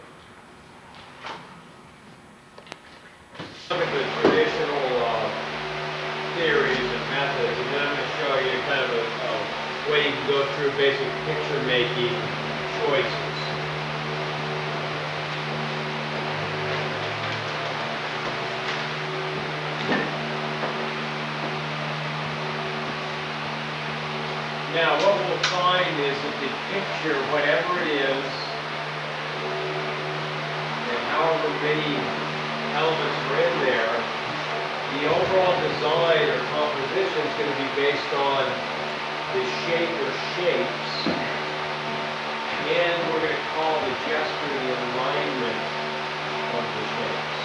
Some of the traditional uh, theories and methods, and then I'm going to show you kind of a, a way you can go through basic picture making choices. Now, what we'll find is that the picture, whatever it is, and however many elements are in there, the overall design or composition is going to be based on the shape or shapes, and we're going to call the gesture the alignment of the shapes.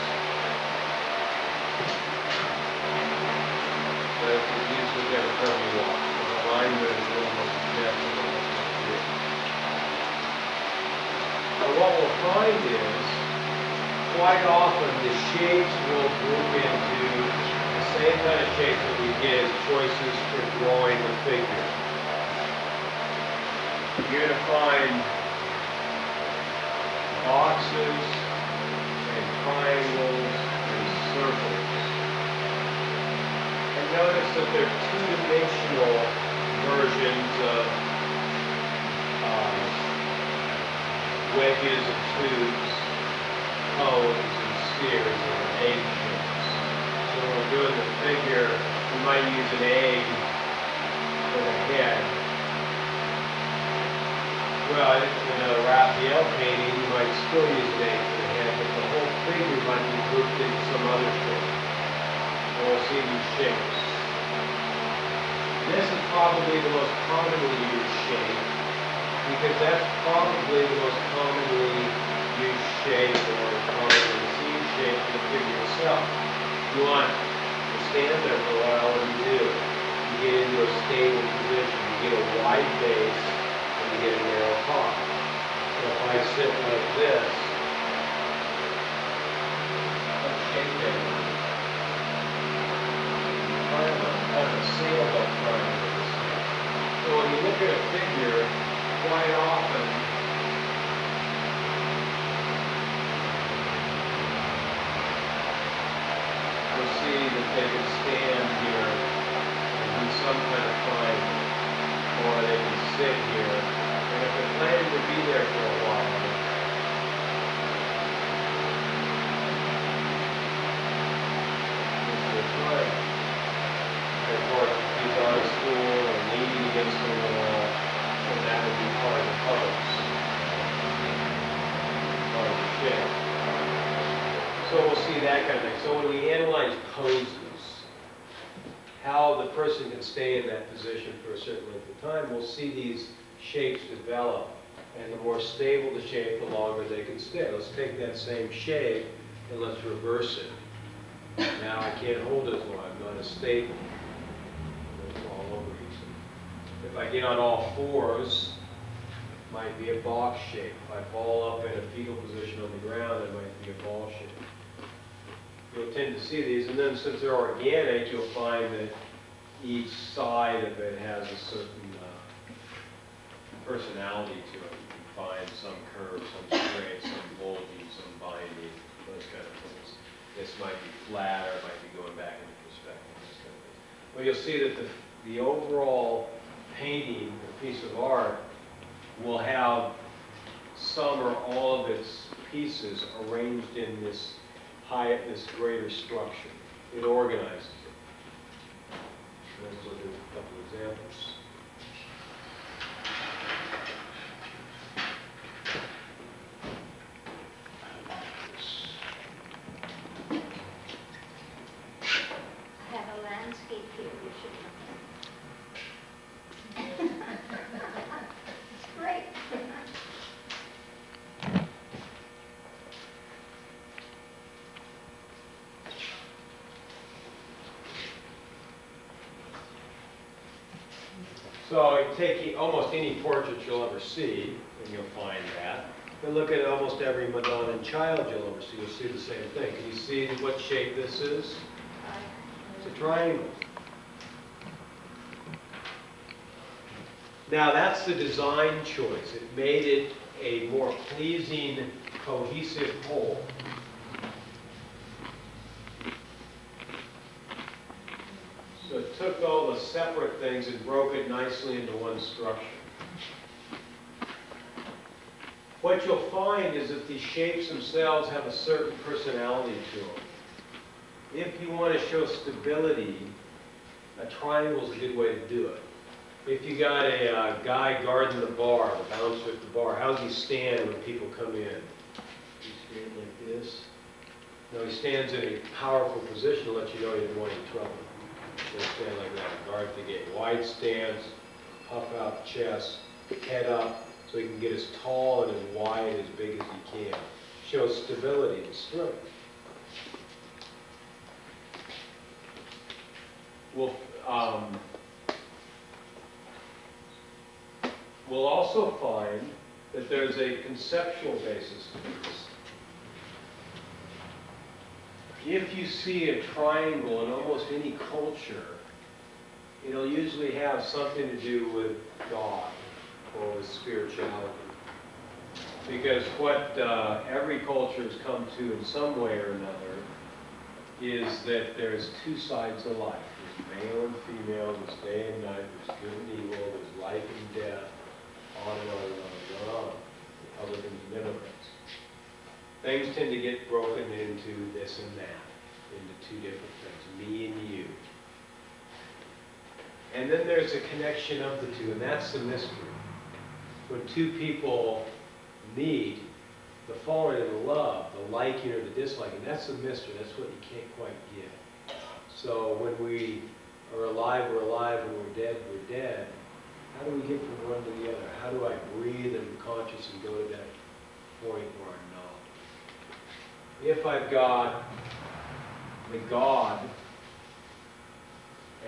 So you can use whichever term you want. The alignment is a little more suggestive. What we'll find is, quite often the shapes will group into the same kind of shapes that we as choices for drawing the figure. You're gonna find boxes and triangles and circles. And notice that they're two-dimensional versions of uh, wedges and tubes cones and spheres and egg shapes. So when we're doing the figure, we might use an egg for the head. Well, in a Raphael painting, you might still use an egg for the head, but the whole figure might be grouped into some other shape. And we'll see these shapes. This is probably the most commonly used shape, because that's probably the most commonly used shape or commonly seen shape in the figure itself. You want stand there for a while, what do you do? You get into a stable position, you get a wide base, and you get a narrow top. So if I sit like this, let's shake. Triangle, kind of a sailboat. So when you look at a figure, quite often, you'll see that they can stand here and do some kind of triangle, or they can sit here, and if they're planning to be there for a while, this triangle. And of course, if he's on a stool or leaning against the wall, then that would be part of the colors. Part of the shape. So we'll see that kind of. So when we analyze poses, how the person can stay in that position for a certain length of time, we'll see these shapes develop. And the more stable the shape, the longer they can stay. Let's take that same shape and let's reverse it. Now I can't hold it long, I'm not as stable. If I get on all fours, it might be a box shape. If I fall up in a fetal position on the ground, it might be a ball shape. You'll tend to see these, and then since they're organic, you'll find that each side of it has a certain uh, personality to it. You can find some curved, some straight, some bulgy, some binding, those kind of things. This might be flat, or it might be going back into perspective, kind of. Well, you'll see that the, the overall painting, or piece of art, will have some or all of its pieces arranged in this high, this greater structure. It organizes it. Let's look at a couple examples. I have a landscape here, you should look at. It's great. So almost any portrait you'll ever see, and you'll find that. And look at almost every Madonna and child you'll ever see, you'll see the same thing. Can you see what shape this is? It's a triangle. Now, that's the design choice. It made it a more pleasing, cohesive whole. So it took all the separate things and broke it nicely into one structure. What you'll find is that these shapes themselves have a certain personality to them. If you want to show stability, a triangle is a good way to do it. If you got a uh, guy guarding the bar, the bouncer at the bar, how does he stand when people come in? He stand like this. No, he stands in a powerful position to let you know you any trouble. Stand like that, guard the gate. Wide stance, puff out chest, head up, so he can get as tall and as wide, as big as he can. Shows stability and strength. Well, um, we'll also find that there's a conceptual basis to this. If you see a triangle in almost any culture, it'll usually have something to do with God or with spirituality. Because what uh, every culture has come to in some way or another is that there's two sides of life. There's male and female, there's day and night, there's good and evil, there's life and death, on and on and on and on. Things tend to get broken into this and that, into two different things, me and you. And then there's a connection of the two, and that's the mystery. When two people meet, the falling in love, the liking or the disliking, that's the mystery, that's what you can't quite get. So when we are alive, we're alive, when we're dead, we're dead. How do we get from one to the other? How do I breathe and be conscious and go to that point where I'm? If I've got the God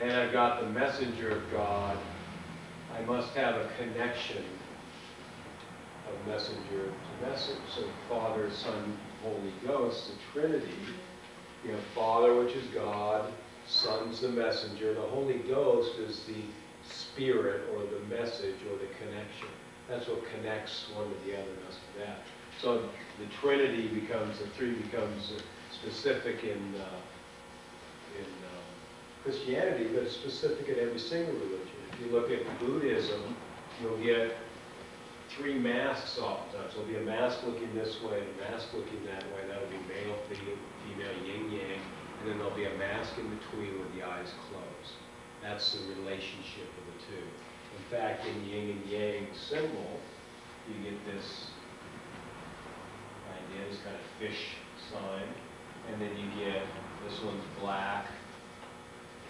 and I've got the messenger of God, I must have a connection of messenger to message. So Father, Son, Holy Ghost, the Trinity, you know, Father, which is God, Son's the messenger, the Holy Ghost is the spirit or the message or the connection. That's what connects one to the other, to that. So the Trinity becomes, the three becomes specific in, uh, in uh, Christianity, but it's specific in every single religion. If you look at Buddhism, you'll get three masks oftentimes. There'll be a mask looking this way, a mask looking that way. That'll be male, female, yin, yang. And then there'll be a mask in between with the eyes closed. That's the relationship of the two. In fact, in yin and yang symbol, you get this idea, this kind of fish sign. And then you get, this one's black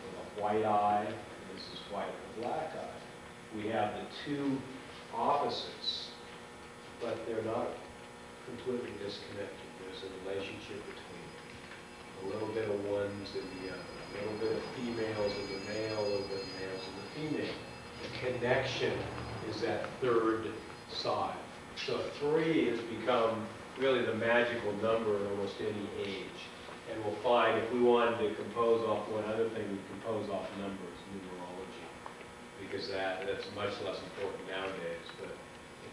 with a white eye, and this is white with a black eye. We have the two opposites, but they're not completely disconnected. There's a relationship between. A little bit of ones and the other, a little bit of females and the male, a little bit of males and the female. The connection is that third side. So three has become really the magical number in almost any age. And we'll find if we wanted to compose off one other thing, we'd compose off numbers, numerology. Because that, that's much less important nowadays, but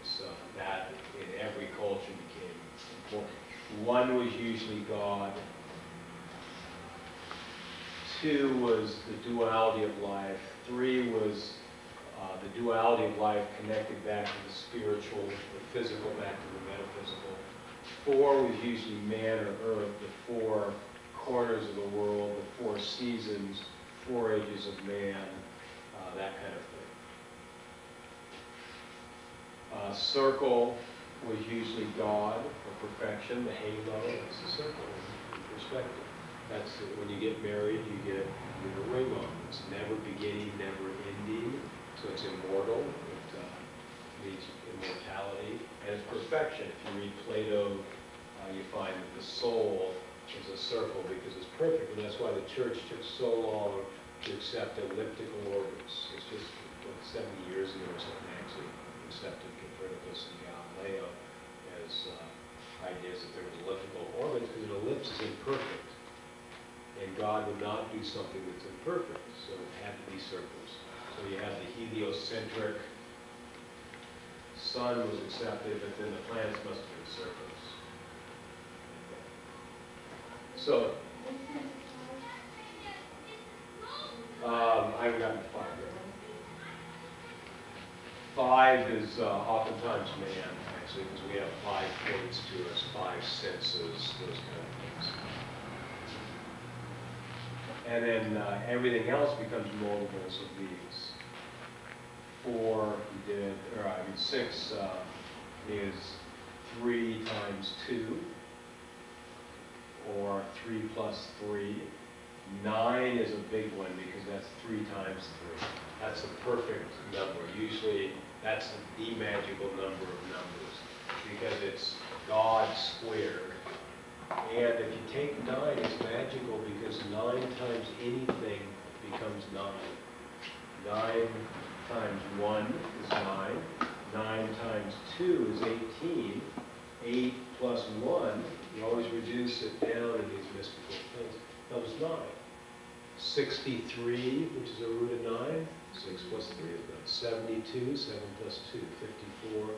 it's, uh, that in every culture became important. One was usually God. Two was the duality of life. Three was uh, the duality of life connected back to the spiritual, the physical back to the metaphysical. Four was usually man or earth, the four corners of the world, the four seasons, four ages of man, uh, that kind of thing. Uh, circle was usually God or perfection, the halo, that's the circle in perspective. That's, the- when you get married, you get your ring on. It's never beginning, never ending, so it's immortal. It uh, means immortality, and it's perfection. If you read Plato, uh, you find that the soul is a circle because it's perfect, and that's why the church took so long to accept elliptical orbits. It's just, what, 70 years ago or something, actually accepted Copernicus and Galileo as uh, ideas that there was elliptical orbits, because an ellipse is imperfect. And God would not do something that's imperfect, so it had to be circles. So you have the heliocentric sun was accepted, but then the planets must have been circles. So, um, I haven't gotten five yet. Five is uh, oftentimes man, actually, because we have five points to us, five senses, those kind of things. And then uh, everything else becomes multiples of these. Four, we did, or I mean, six uh, is three times two, or three plus three. Nine is a big one because that's three times three. That's a perfect number. Usually, that's the magical number of numbers because it's God squared. And if you take nine, it's magical because nine times anything becomes nine. Nine times one is nine. Nine times two is 18. Eight plus one, you always reduce it down in these mystical things, comes nine. 63, which is a root of nine, six plus three is nine. 72, seven plus two, 54,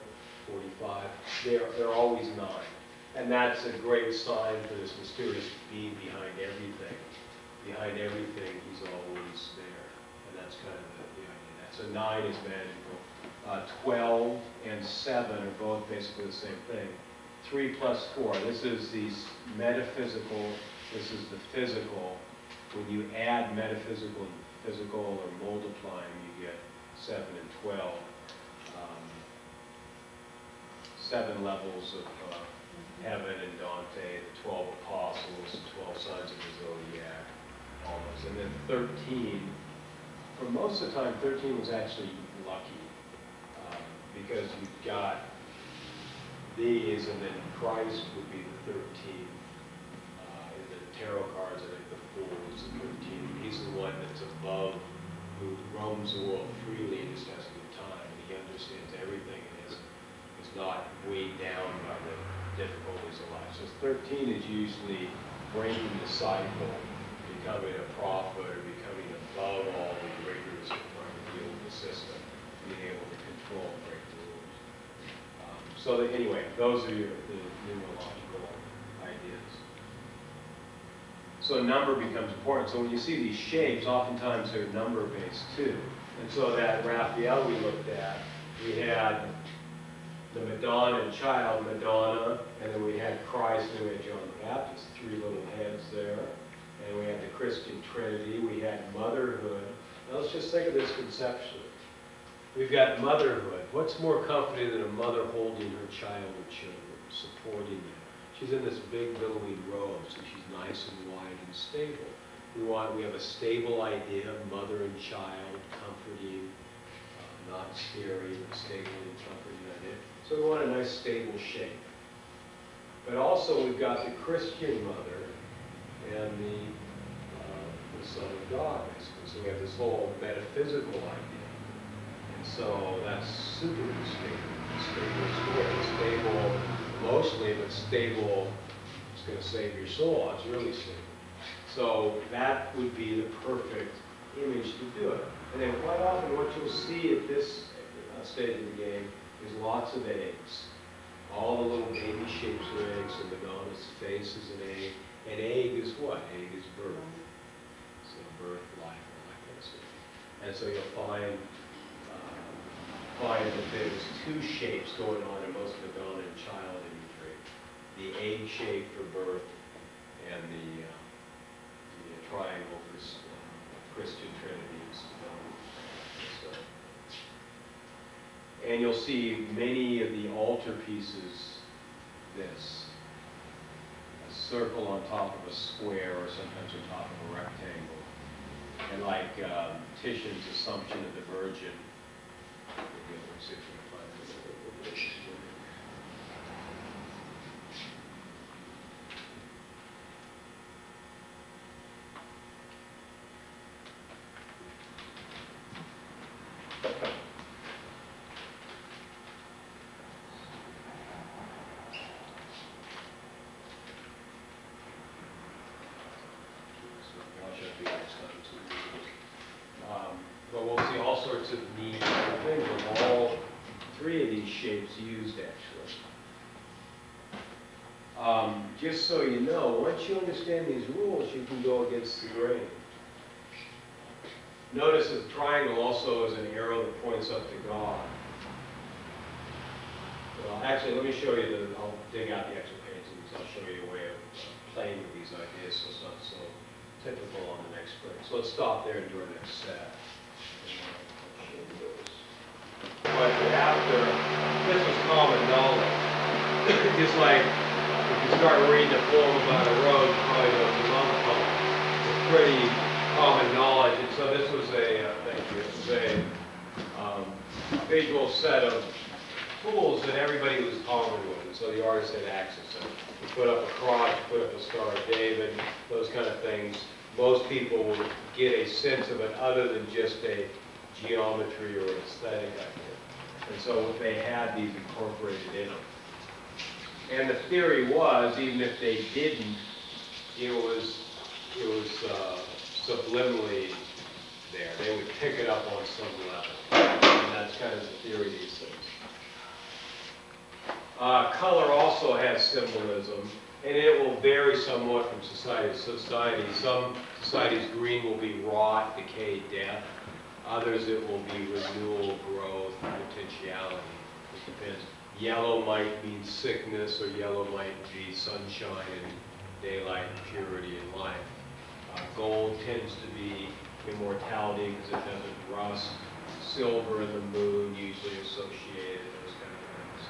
45, they're, they're always nine. And that's a great sign for this mysterious being behind everything. Behind everything, he's always there. And that's kind of. So nine is magical. Uh, 12 and seven are both basically the same thing. Three plus four, this is the metaphysical, this is the physical. When you add metaphysical and physical or multiplying, you get seven and 12. Um, Seven levels of uh, heaven and Dante, the 12 apostles, the 12 signs of the zodiac, all those. And then 13, for most of the time, 13 was actually lucky um, because you've got these, and then Christ would be the 13th. Uh, in the tarot cards, I think the Fool is the 13. He's the one that's above, who roams the world freely and just has a good time. And he understands everything and is, is not weighed down by the difficulties of life. So 13 is usually breaking the cycle, becoming a prophet, or becoming above all the rigors of trying to deal with the system, being able to control and break the rules. Um, So anyway, those are your, the numerological ideas. So number becomes important. So when you see these shapes, oftentimes they're number-based too. And so that Raphael we looked at, we had the Madonna and child, Madonna, and then we had Christ, and we had John the Baptist, three little heads there. And we had the Christian Trinity, we had motherhood. Now let's just think of this conceptually. We've got motherhood. What's more comforting than a mother holding her child or children, supporting them? She's in this big billowing robe, so she's nice and wide and stable. We want, we have a stable idea of mother and child, comforting, uh, not scary, but stable and comforting idea. So we want a nice stable shape. But also we've got the Christian mother and the, uh, the Son of God, basically. So we have this whole metaphysical idea. So that's super stable, stable square, stable mostly, but stable, it's gonna save your soul, it's really stable. So that would be the perfect image to do it. And then quite often what you'll see at this uh, stage of the game is lots of eggs. All the little baby shapes of eggs, and the Madonna's face is an egg. An egg is what? Egg is birth. So birth, life, all that kind of stuff. And so you'll find, find that there's two shapes going on in most of the and child imagery. The egg shape for birth and the, uh, the triangle for uh, Christian Trinity. So, and you'll see many of the altar pieces, this, a circle on top of a square or sometimes on top of a rectangle. And like um, Titian's Assumption of the Virgin. Maybe I'll see if we can find it a little bit. So watch out for the next time, too. Um, But we'll see all sorts of neat things of all three of these shapes used actually. Um, Just so you know, once you understand these rules, you can go against the grain. Notice that the triangle also is an arrow that points up to God. Well, actually, let me show you the, I'll dig out the extra pages, I'll show you a way of playing with these ideas, so it's not so typical on the next break. So let's stop there and do our next set. After, this was common knowledge. Just like, if you start reading a poem about a road, you probably know it's a. It's pretty common knowledge, and so this was a, uh, thank you, this was a um, visual set of tools that everybody was common with, and so the artist had access to. You put up a cross, put up a Star of David, those kind of things. Most people would get a sense of it other than just a geometry or aesthetic idea. And so they had these incorporated in them. And the theory was, even if they didn't, it was, it was uh, subliminally there. They would pick it up on some level. And that's kind of the theory of these things. Uh, color also has symbolism, and it will vary somewhat from society to society. Some societies, green will be rot, decay, death. Others, it will be renewal, growth, potentiality. It depends. Yellow might mean sickness, or yellow might be sunshine and daylight, purity, and life. Uh, gold tends to be immortality because it doesn't rust. Silver and the moon usually associated, those kind of things.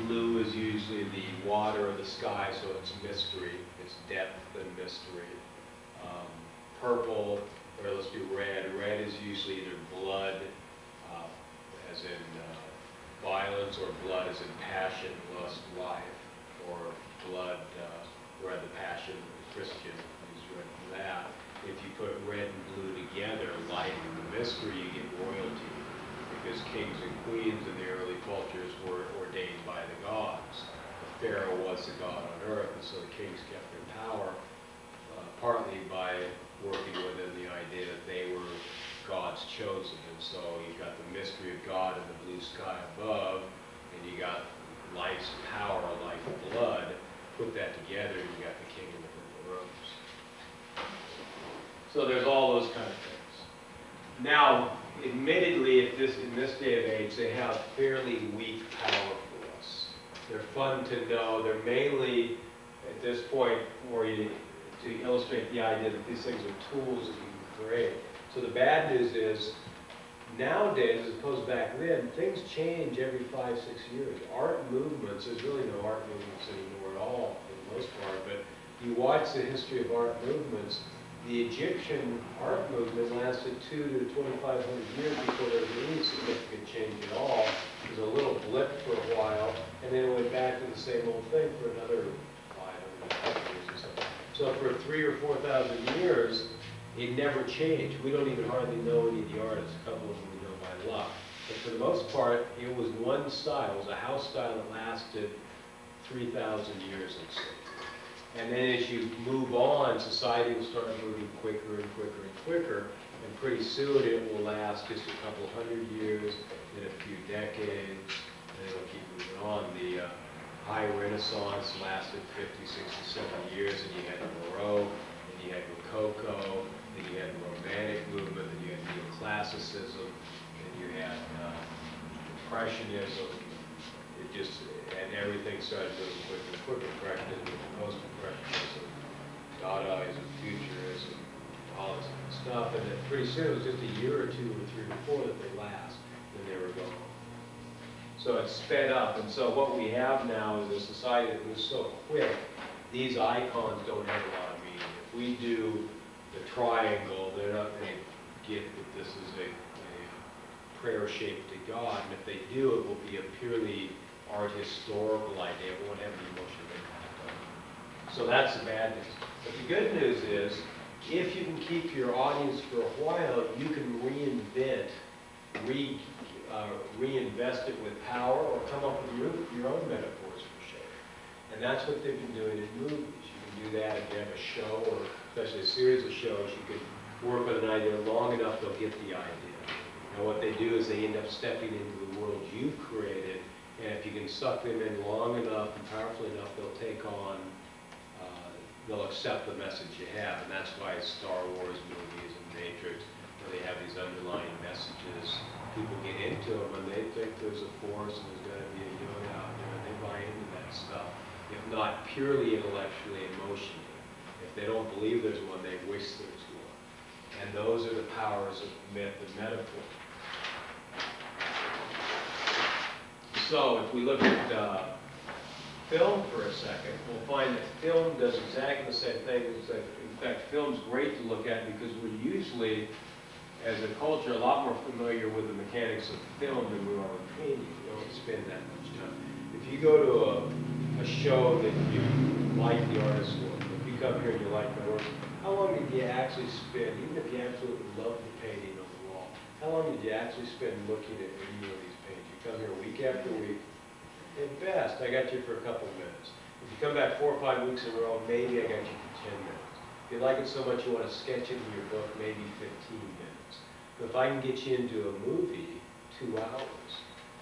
Um, Blue is usually the water or the sky, so it's mystery, it's depth and mystery. Um, Purple, or let's do red, red is usually either blood, uh, as in uh, violence, or blood as in passion, lust, life, or blood, uh, red the passion, Christian, is red for that. If you put red and blue together, light and the mystery, you get royalty because kings and queens in the early cultures were ordained by the gods. The Pharaoh was the god on earth, and so the kings kept their power partly by working within the idea that they were God's chosen. And so you've got the mystery of God in the blue sky above, and you got life's power, life blood. Put that together, you got the king in the purple. So there's all those kind of things. Now, admittedly, at this, in this day of age, they have fairly weak power for us. They're fun to know. They're mainly, at this point, you to illustrate the idea that these things are tools that you can create. So the bad news is, nowadays, as opposed to back then, things change every five, six years. Art movements, there's really no art movements anymore at all, for the most part, but you watch the history of art movements, the Egyptian art movement lasted two to 2,500 years before there was any significant change at all. It was a little blip for a while, and then it went back to the same old thing for another 500 years or so. So for three or 4,000 years, It never changed. We don't even hardly know any of the artists, a couple of them we know by luck. But for the most part, it was one style, it was a house style that lasted three thousand years, let's say. And then as you move on, society will start moving quicker and quicker and quicker, and pretty soon it will last just a couple hundred years, then a few decades, and it'll keep moving on. The uh, High Renaissance lasted 50, 60, 70 years, and you had the Baroque, and you had Rococo, then you had the Romantic movement, then you had Neoclassicism, then you had uh, Impressionism. It just, and everything started moving quicker and quicker. Impressionism, the Post-Impressionism, Dadaism, Futurism, all this kind of stuff. And then pretty soon, it was just a year or two or three or four that they last, then they were gone. So it's sped up, and so what we have now is a society that moves so quick, these icons don't have a lot of meaning. If we do the triangle, they're not gonna get that this is a, a prayer shape to God, and if they do, it will be a purely art historical idea, it won't have the emotional impact. So that's the bad news. But the good news is, if you can keep your audience for a while, you can reinvent, re, uh, reinvest it with power, or come up with your, your own metaphors for shape. And that's what they've been doing in movies. You can do that if you have a show, or especially a series of shows, you can work with an idea long enough, they'll get the idea. And what they do is they end up stepping into the world you've created, and if you can suck them in long enough and powerfully enough, they'll take on, uh, they'll accept the message you have. And that's why Star Wars movies and Matrix, they have these underlying messages, people get into them and they think there's a force and there's gonna be a Yoda out there, and they buy into that stuff. If not purely intellectually, emotionally. If they don't believe there's one, they wish there's one. And those are the powers of myth and metaphor. So if we look at uh, film for a second, we'll find that film does exactly the same thing. In fact, film's great to look at because we're usually, as a culture, a lot more familiar with the mechanics of film than we are with painting. We don't spend that much time. If you go to a, a show that you like the artist's work, if you come here and you like the work, how long did you actually spend, even if you absolutely love the painting on the wall, how long did you actually spend looking at any of these paintings? You come here week after week, at best, I got you for a couple minutes. If you come back four or five weeks in a row, maybe I got you for ten minutes. If you like it so much you want to sketch it in your book, maybe fifteen minutes. If I can get you into a movie, two hours.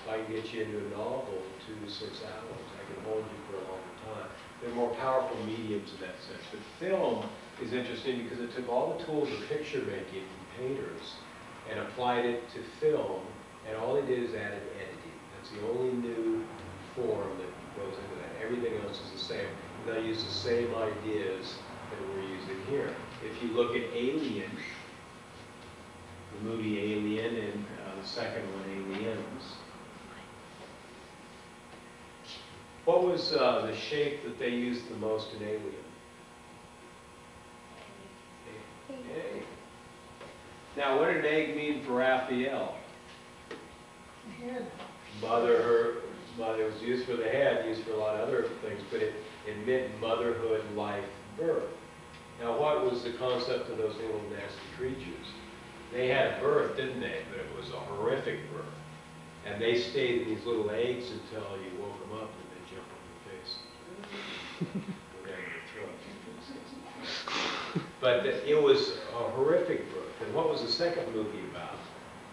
If I can get you into a novel, two to six hours, I can hold you for a long time. They're more powerful mediums in that sense. But film is interesting because it took all the tools of picture making from painters and applied it to film, and all they did is added editing. That's the only new form that goes into that. Everything else is the same. And They use the same ideas that we're using here. If you look at Alien, movie Alien and uh, the second one, Aliens, what was uh, the shape that they used the most in Alien? Egg. Now, what did egg mean for Raphael? Mother, her, mother was used for the head, used for a lot of other things, but it, it meant motherhood, life, birth. Now, what was the concept of those little nasty creatures? They had a birth, didn't they? But it was a horrific birth. And they stayed in these little eggs until you woke them up and they jump on your face. But it was a horrific birth. And what was the second movie about?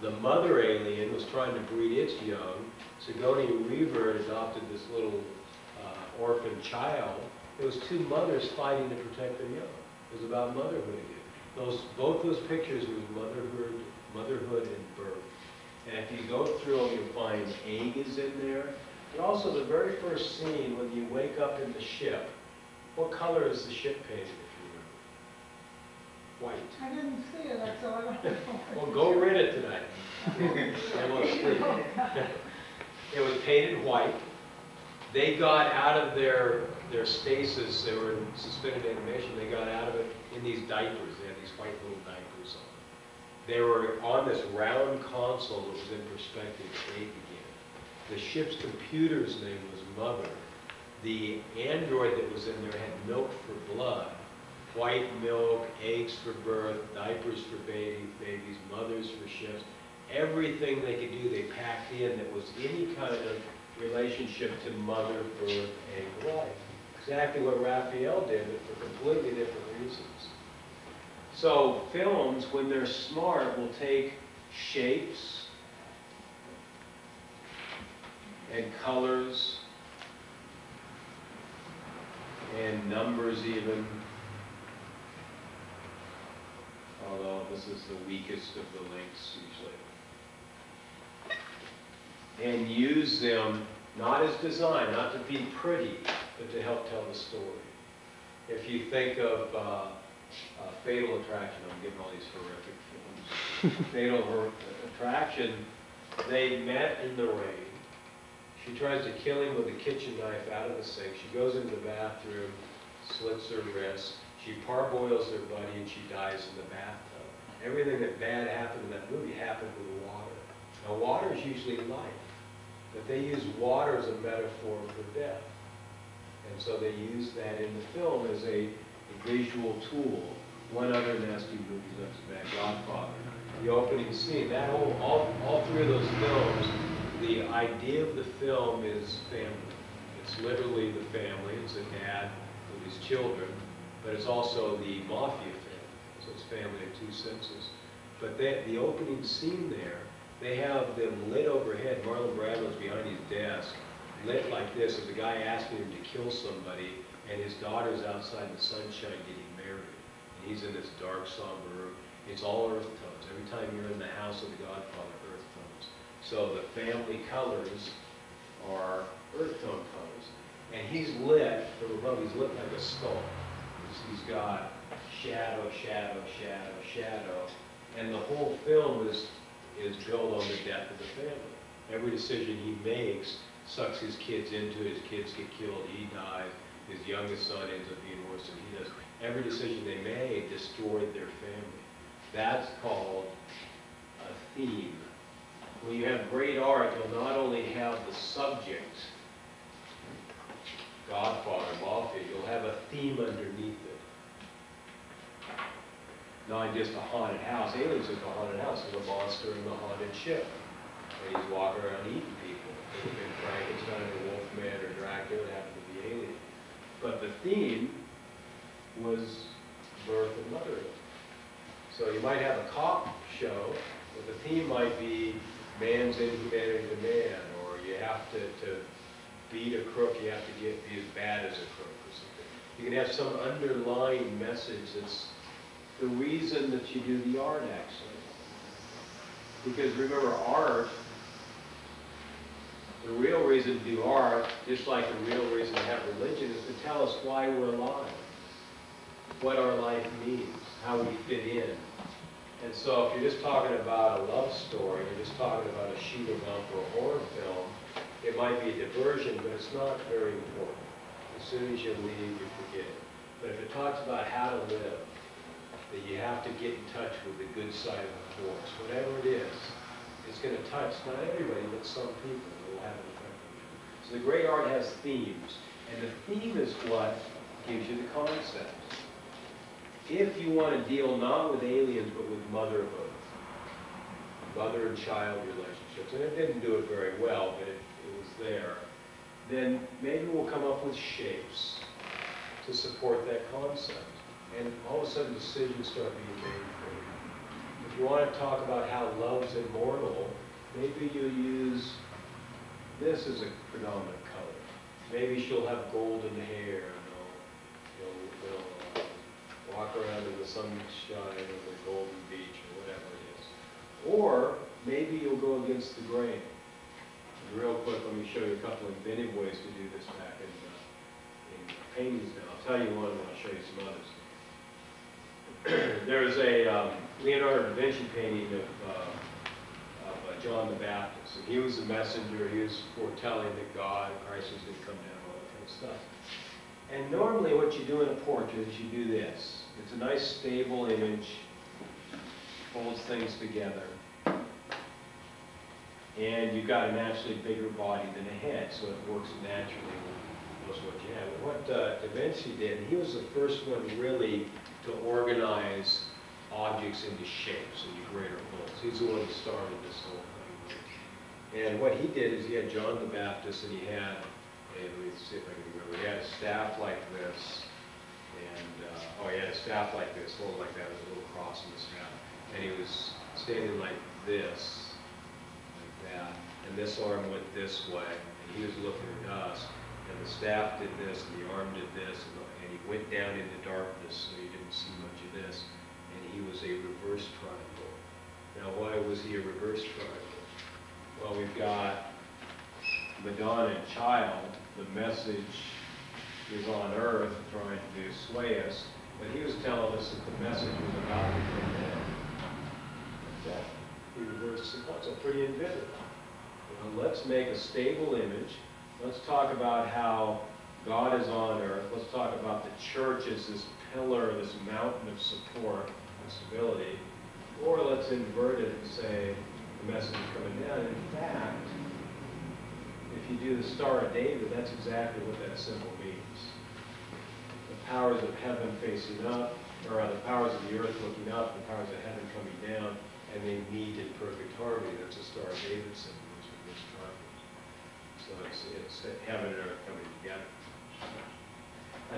The mother alien was trying to breed its young. Sigourney Weaver adopted this little uh, orphan child. It was two mothers fighting to protect their young. It was about motherhood. Those, both those pictures was motherhood, motherhood and birth. And if you go through them, you'll find egg is in there. And also the very first scene, when you wake up in the ship, what color is the ship painted, if you remember? White. I didn't see it, that's all I don't know. Well, go read it tonight. And we'll sleep. It was painted white. They got out of their, their stasis, they were in suspended animation, they got out of it in these diapers. White little diapers on. They were on this round console that was in perspective they began. The ship's computer's name was Mother. The android that was in there had milk for blood, white milk, eggs for birth, diapers for baby, babies, mothers for ships. Everything they could do, they packed in that was any kind of relationship to mother, birth, egg, life. Exactly what Raphael did, but for completely different reasons. So films, when they're smart, will take shapes and colors and numbers even. Although this is the weakest of the links usually. And use them not as design, not to be pretty, but to help tell the story. If you think of uh, uh, Fatal Attraction, I'm giving all these horrific films. Fatal Hor- Attraction, they met in the rain. She tries to kill him with a kitchen knife out of the sink. She goes into the bathroom, slits her wrist. She parboils her buddy and she dies in the bathtub. Everything that bad happened in that movie happened with water. Now, water is usually life, but they use water as a metaphor for death. And so they use that in the film as a visual tool. One other nasty movie that's bad, Godfather. The opening scene, that whole, all, all three of those films, the idea of the film is family. It's literally the family. It's a dad with his children, but it's also the mafia family. So it's family in two senses. But the opening scene there, they have them lit overhead. Marlon Brando's behind his desk, lit like this, as a guy asking him to kill somebody, and his daughter's outside in the sunshine getting married. And he's in this dark, somber room. It's all earth tones. Every time you're in the house of the Godfather, earth tones. So the family colors are earth tone colors. And he's lit, above, he's lit like a skull. He's- He's got shadow, shadow, shadow, shadow. And the whole film is, is built on the death of the family. Every decision he makes sucks his kids into it, his kids get killed, he dies, his youngest son ends up being worse than he does. Every decision they made destroyed their family. That's called a theme. When you have great art, you'll not only have the subject, Godfather, Mafia, you'll have a theme underneath it. Not just a haunted house. Aliens is a haunted house, there's a monster in the haunted ship. And he's walking around eating people. Frankenstein or Wolfman or Dracula, it happened to be alien. But the theme was birth and motherhood. So you might have a cop show, but the theme might be man's inhumanity to man, or you have to, to beat a crook, you have to get, be as bad as a crook or something. You can have some underlying message that's the reason that you do the art, actually. Because remember, art, the real reason to do art, just like the real reason to have religion, is to tell us why we're alive, what our life means, how we fit in. And so if you're just talking about a love story, you're just talking about a shoot 'em up or a horror film, it might be a diversion, but it's not very important. As soon as you leave, you forget it. But if it talks about how to live, that you have to get in touch with the good side of the force, whatever it is, it's going to touch not everybody, but some people. It will have an effect on you. So the great art has themes, and the theme is what gives you the concept. If you want to deal not with aliens, but with motherhood, mother and child relationships, and it didn't do it very well, but it, it was there, then maybe we'll come up with shapes to support that concept. And all of a sudden, decisions start being made for you. If you want to talk about how love's immortal, maybe you'll use this is a predominant color. Maybe she'll have golden hair, and they'll, uh, walk around in the sunshine of the golden beach, or whatever it is. Or maybe you'll go against the grain. And real quick, let me show you a couple of inventive ways to do this back in, uh, in paintings now. I'll tell you one, and I'll show you some others. There's a um, Leonardo da Vinci painting of, of uh, John the Baptist, and he was the messenger, he was foretelling that God, Christ was going to come down, all that kind of stuff. And normally what you do in a portrait is you do this. It's a nice stable image, holds things together. And you've got a naturally bigger body than a head, so it works naturally was what you had. What uh, Da Vinci did, he was the first one really to organize objects into shapes, into greater wholes. He's the one who started this whole. And what he did is he had John the Baptist and he had, and let me see if I can remember, he had a staff like this, and, uh, oh, he had a staff like this, holding like that, with a little cross in the staff. And he was standing like this, like that, and this arm went this way, and he was looking at us, and the staff did this, and the arm did this, and and he went down into darkness, so you didn't see much of this, and he was a reverse triangle. Now, why was he a reverse triangle? Well, we've got Madonna and Child, the message is on earth trying to sway us, but he was telling us that the message was about down. That he reversed the concept, pretty inventive. Let's make a stable image, let's talk about how God is on earth, let's talk about the church as this pillar, this mountain of support and stability, or let's invert it and say the message coming down. In fact, if you do the Star of David, that's exactly what that symbol means. The powers of heaven facing up, or the powers of the earth looking up, the powers of heaven coming down, and they meet in perfect harmony. That's a Star of David symbol, which is this. So it's, it's heaven and earth coming together.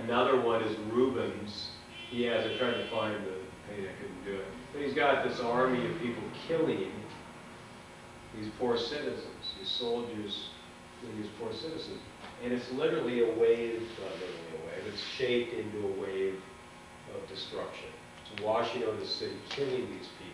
Another one is Rubens. He has, I tried to find the page, I couldn't do it. But he's got this army of people killing these poor citizens, these soldiers, these poor citizens. And it's literally a wave, uh, not literally a wave, it's shaped into a wave of destruction. It's washing over the city, killing these people.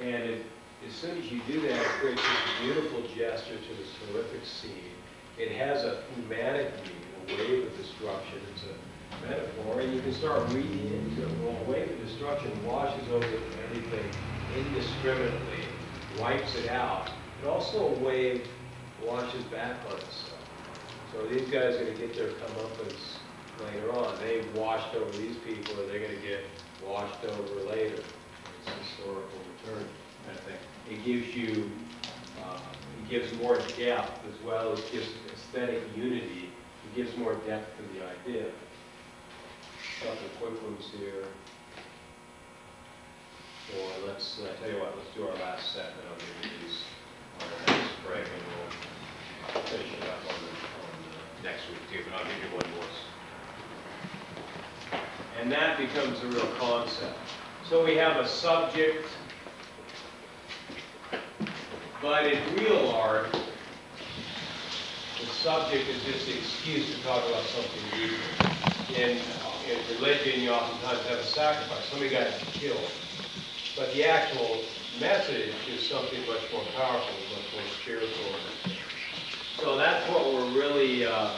And it, as soon as you do that, it creates this beautiful gesture to this horrific scene. It has a thematic meaning, a wave of destruction. It's a metaphor, and you can start reading into it. Well, a wave of destruction washes over everything indiscriminately, wipes it out. But also a wave washes back on itself. So these guys are going to get their comeuppance later on. They've washed over these people, and they're going to get washed over later. It's historical return kind of thing. It gives you, uh, it gives more depth as well as gives aesthetic unity. It gives more depth to the idea. Couple quick ones here. Let's, uh, tell you what, let's do our last set, and I'll give you these on our next break, and we'll finish it up on the, on the next week too, but I'll give you one more. And that becomes a real concept. So we have a subject, but in real art, the subject is just an excuse to talk about something deeper. In, in religion, you oftentimes have a sacrifice, somebody got killed. But the actual message is something much more powerful, much more spiritual. So that's what we're really uh,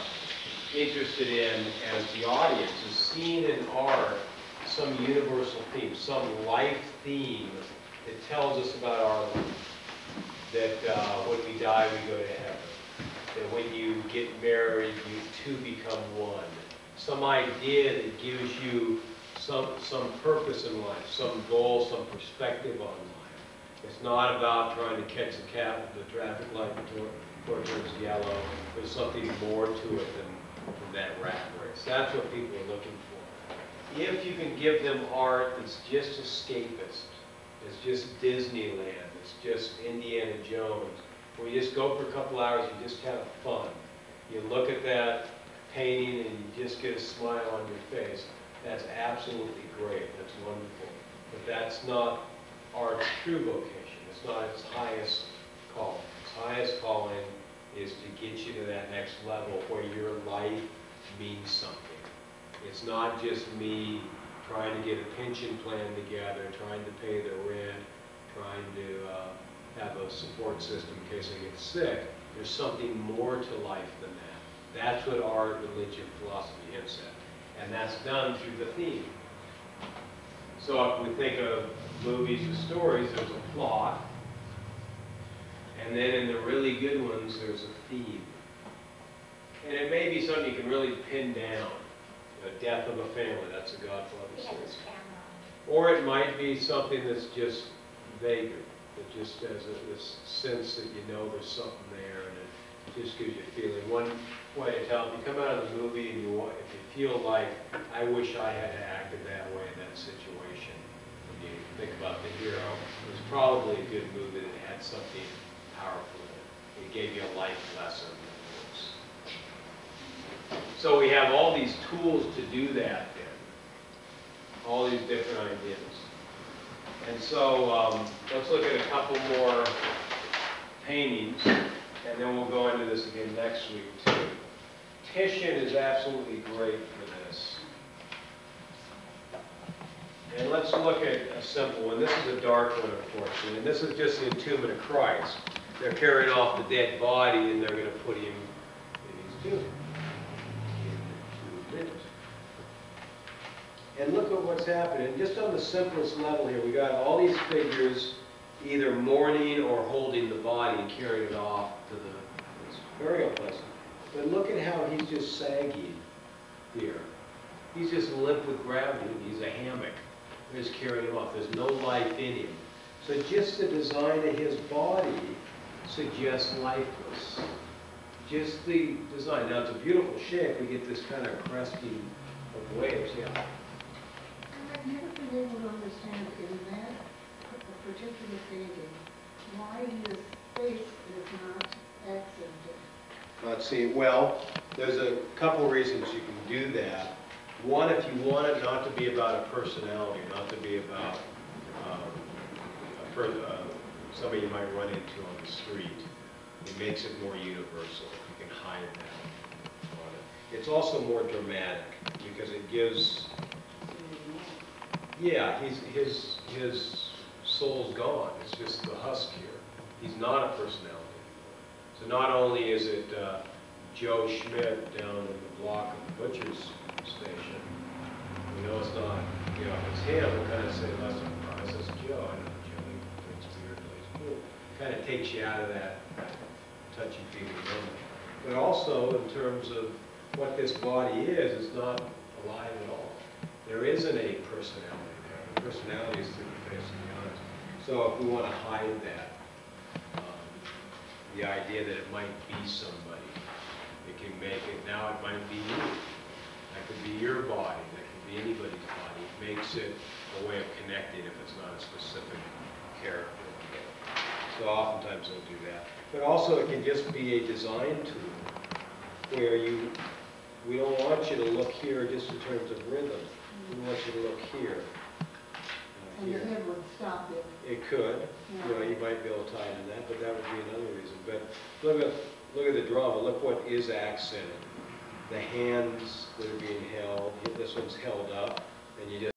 interested in as the audience, is seeing in art some universal theme, some life theme that tells us about our life. That uh, when we die, we go to heaven. That when you get married, you two become one. Some idea that gives you some, some purpose in life, some goal, some perspective on life. It's not about trying to catch the cat with the traffic light before it turns yellow. There's something more to it than, than that rat race. That's what people are looking for. If you can give them art that's just escapist, it's just Disneyland, it's just Indiana Jones, where you just go for a couple hours, you just have fun. You look at that painting and you just get a smile on your face. That's absolutely great, that's wonderful. But that's not our true vocation, it's not its highest calling. Its highest calling is to get you to that next level where your life means something. It's not just me trying to get a pension plan together, trying to pay the rent, trying to uh, have a support system in case I get sick. There's something more to life than that. That's what our religion, philosophy hints at. And that's done through the theme. So if we think of movies and stories, there's a plot. And then in the really good ones, there's a theme. And it may be something you can really pin down. The death of a family, that's a Godfather series. Or it might be something that's just vaguer, that just has a, this sense that you know there's something there and it just gives you a feeling. One way to tell, if you come out of the movie and you want, if you feel like, I wish I had acted that way in that situation, when you think about the hero, it was probably a good movie that had something powerful in it. It gave you a life lesson. So we have all these tools to do that then, all these different ideas. And so, um, let's look at a couple more paintings, and then we'll go into this again next week too. Titian is absolutely great for this. And let's look at a simple one. This is a dark one, unfortunately, and this is just the entombment of Christ. They're carrying off the dead body, and they're gonna put him in his tomb. And look at what's happening, just on the simplest level here, we got all these figures either mourning or holding the body and carrying it off to the burial place. But look at how he's just sagging here. He's just limp with gravity, he's a hammock. Just carrying off, there's no life in him. So just the design of his body suggests lifeless. Just the design, now it's a beautiful shape, we get this kind of cresting of waves, yeah. I've never been able to understand in that particular painting, why his face is not accented. Let's see, well, there's a couple reasons you can do that. One, if you want it not to be about a personality, not to be about um, a uh, somebody you might run into on the street, it makes it more universal. You can hide that. It's also more dramatic because it gives, yeah, he's, his, his soul's gone. It's just the husk here. He's not a personality. So not only is it uh, Joe Schmidt down in the block of the butcher's station, we know it's not, you know, it's him, we kind of say, less surprise, it's Joe. I know Joe, he weird, but he's cool. Kind of takes you out of that touchy-feely moment. But also, in terms of what this body is, it's not alive at all. There isn't a personality there. The personality is through the face of the eyes. So if we want to hide that, the idea that it might be somebody, it can make it, now it might be you. That could be your body, that could be anybody's body. It makes it a way of connecting if it's not a specific character. So oftentimes they'll do that. But also it can just be a design tool where you, we don't want you to look here just in terms of rhythm. We want you to look here. uh, And the here. head would stop it. It could, you know, you might be able to tie in that, but that would be another reason. But look at, look at the drama, look what is accented. The hands that are being held, this one's held up, and you just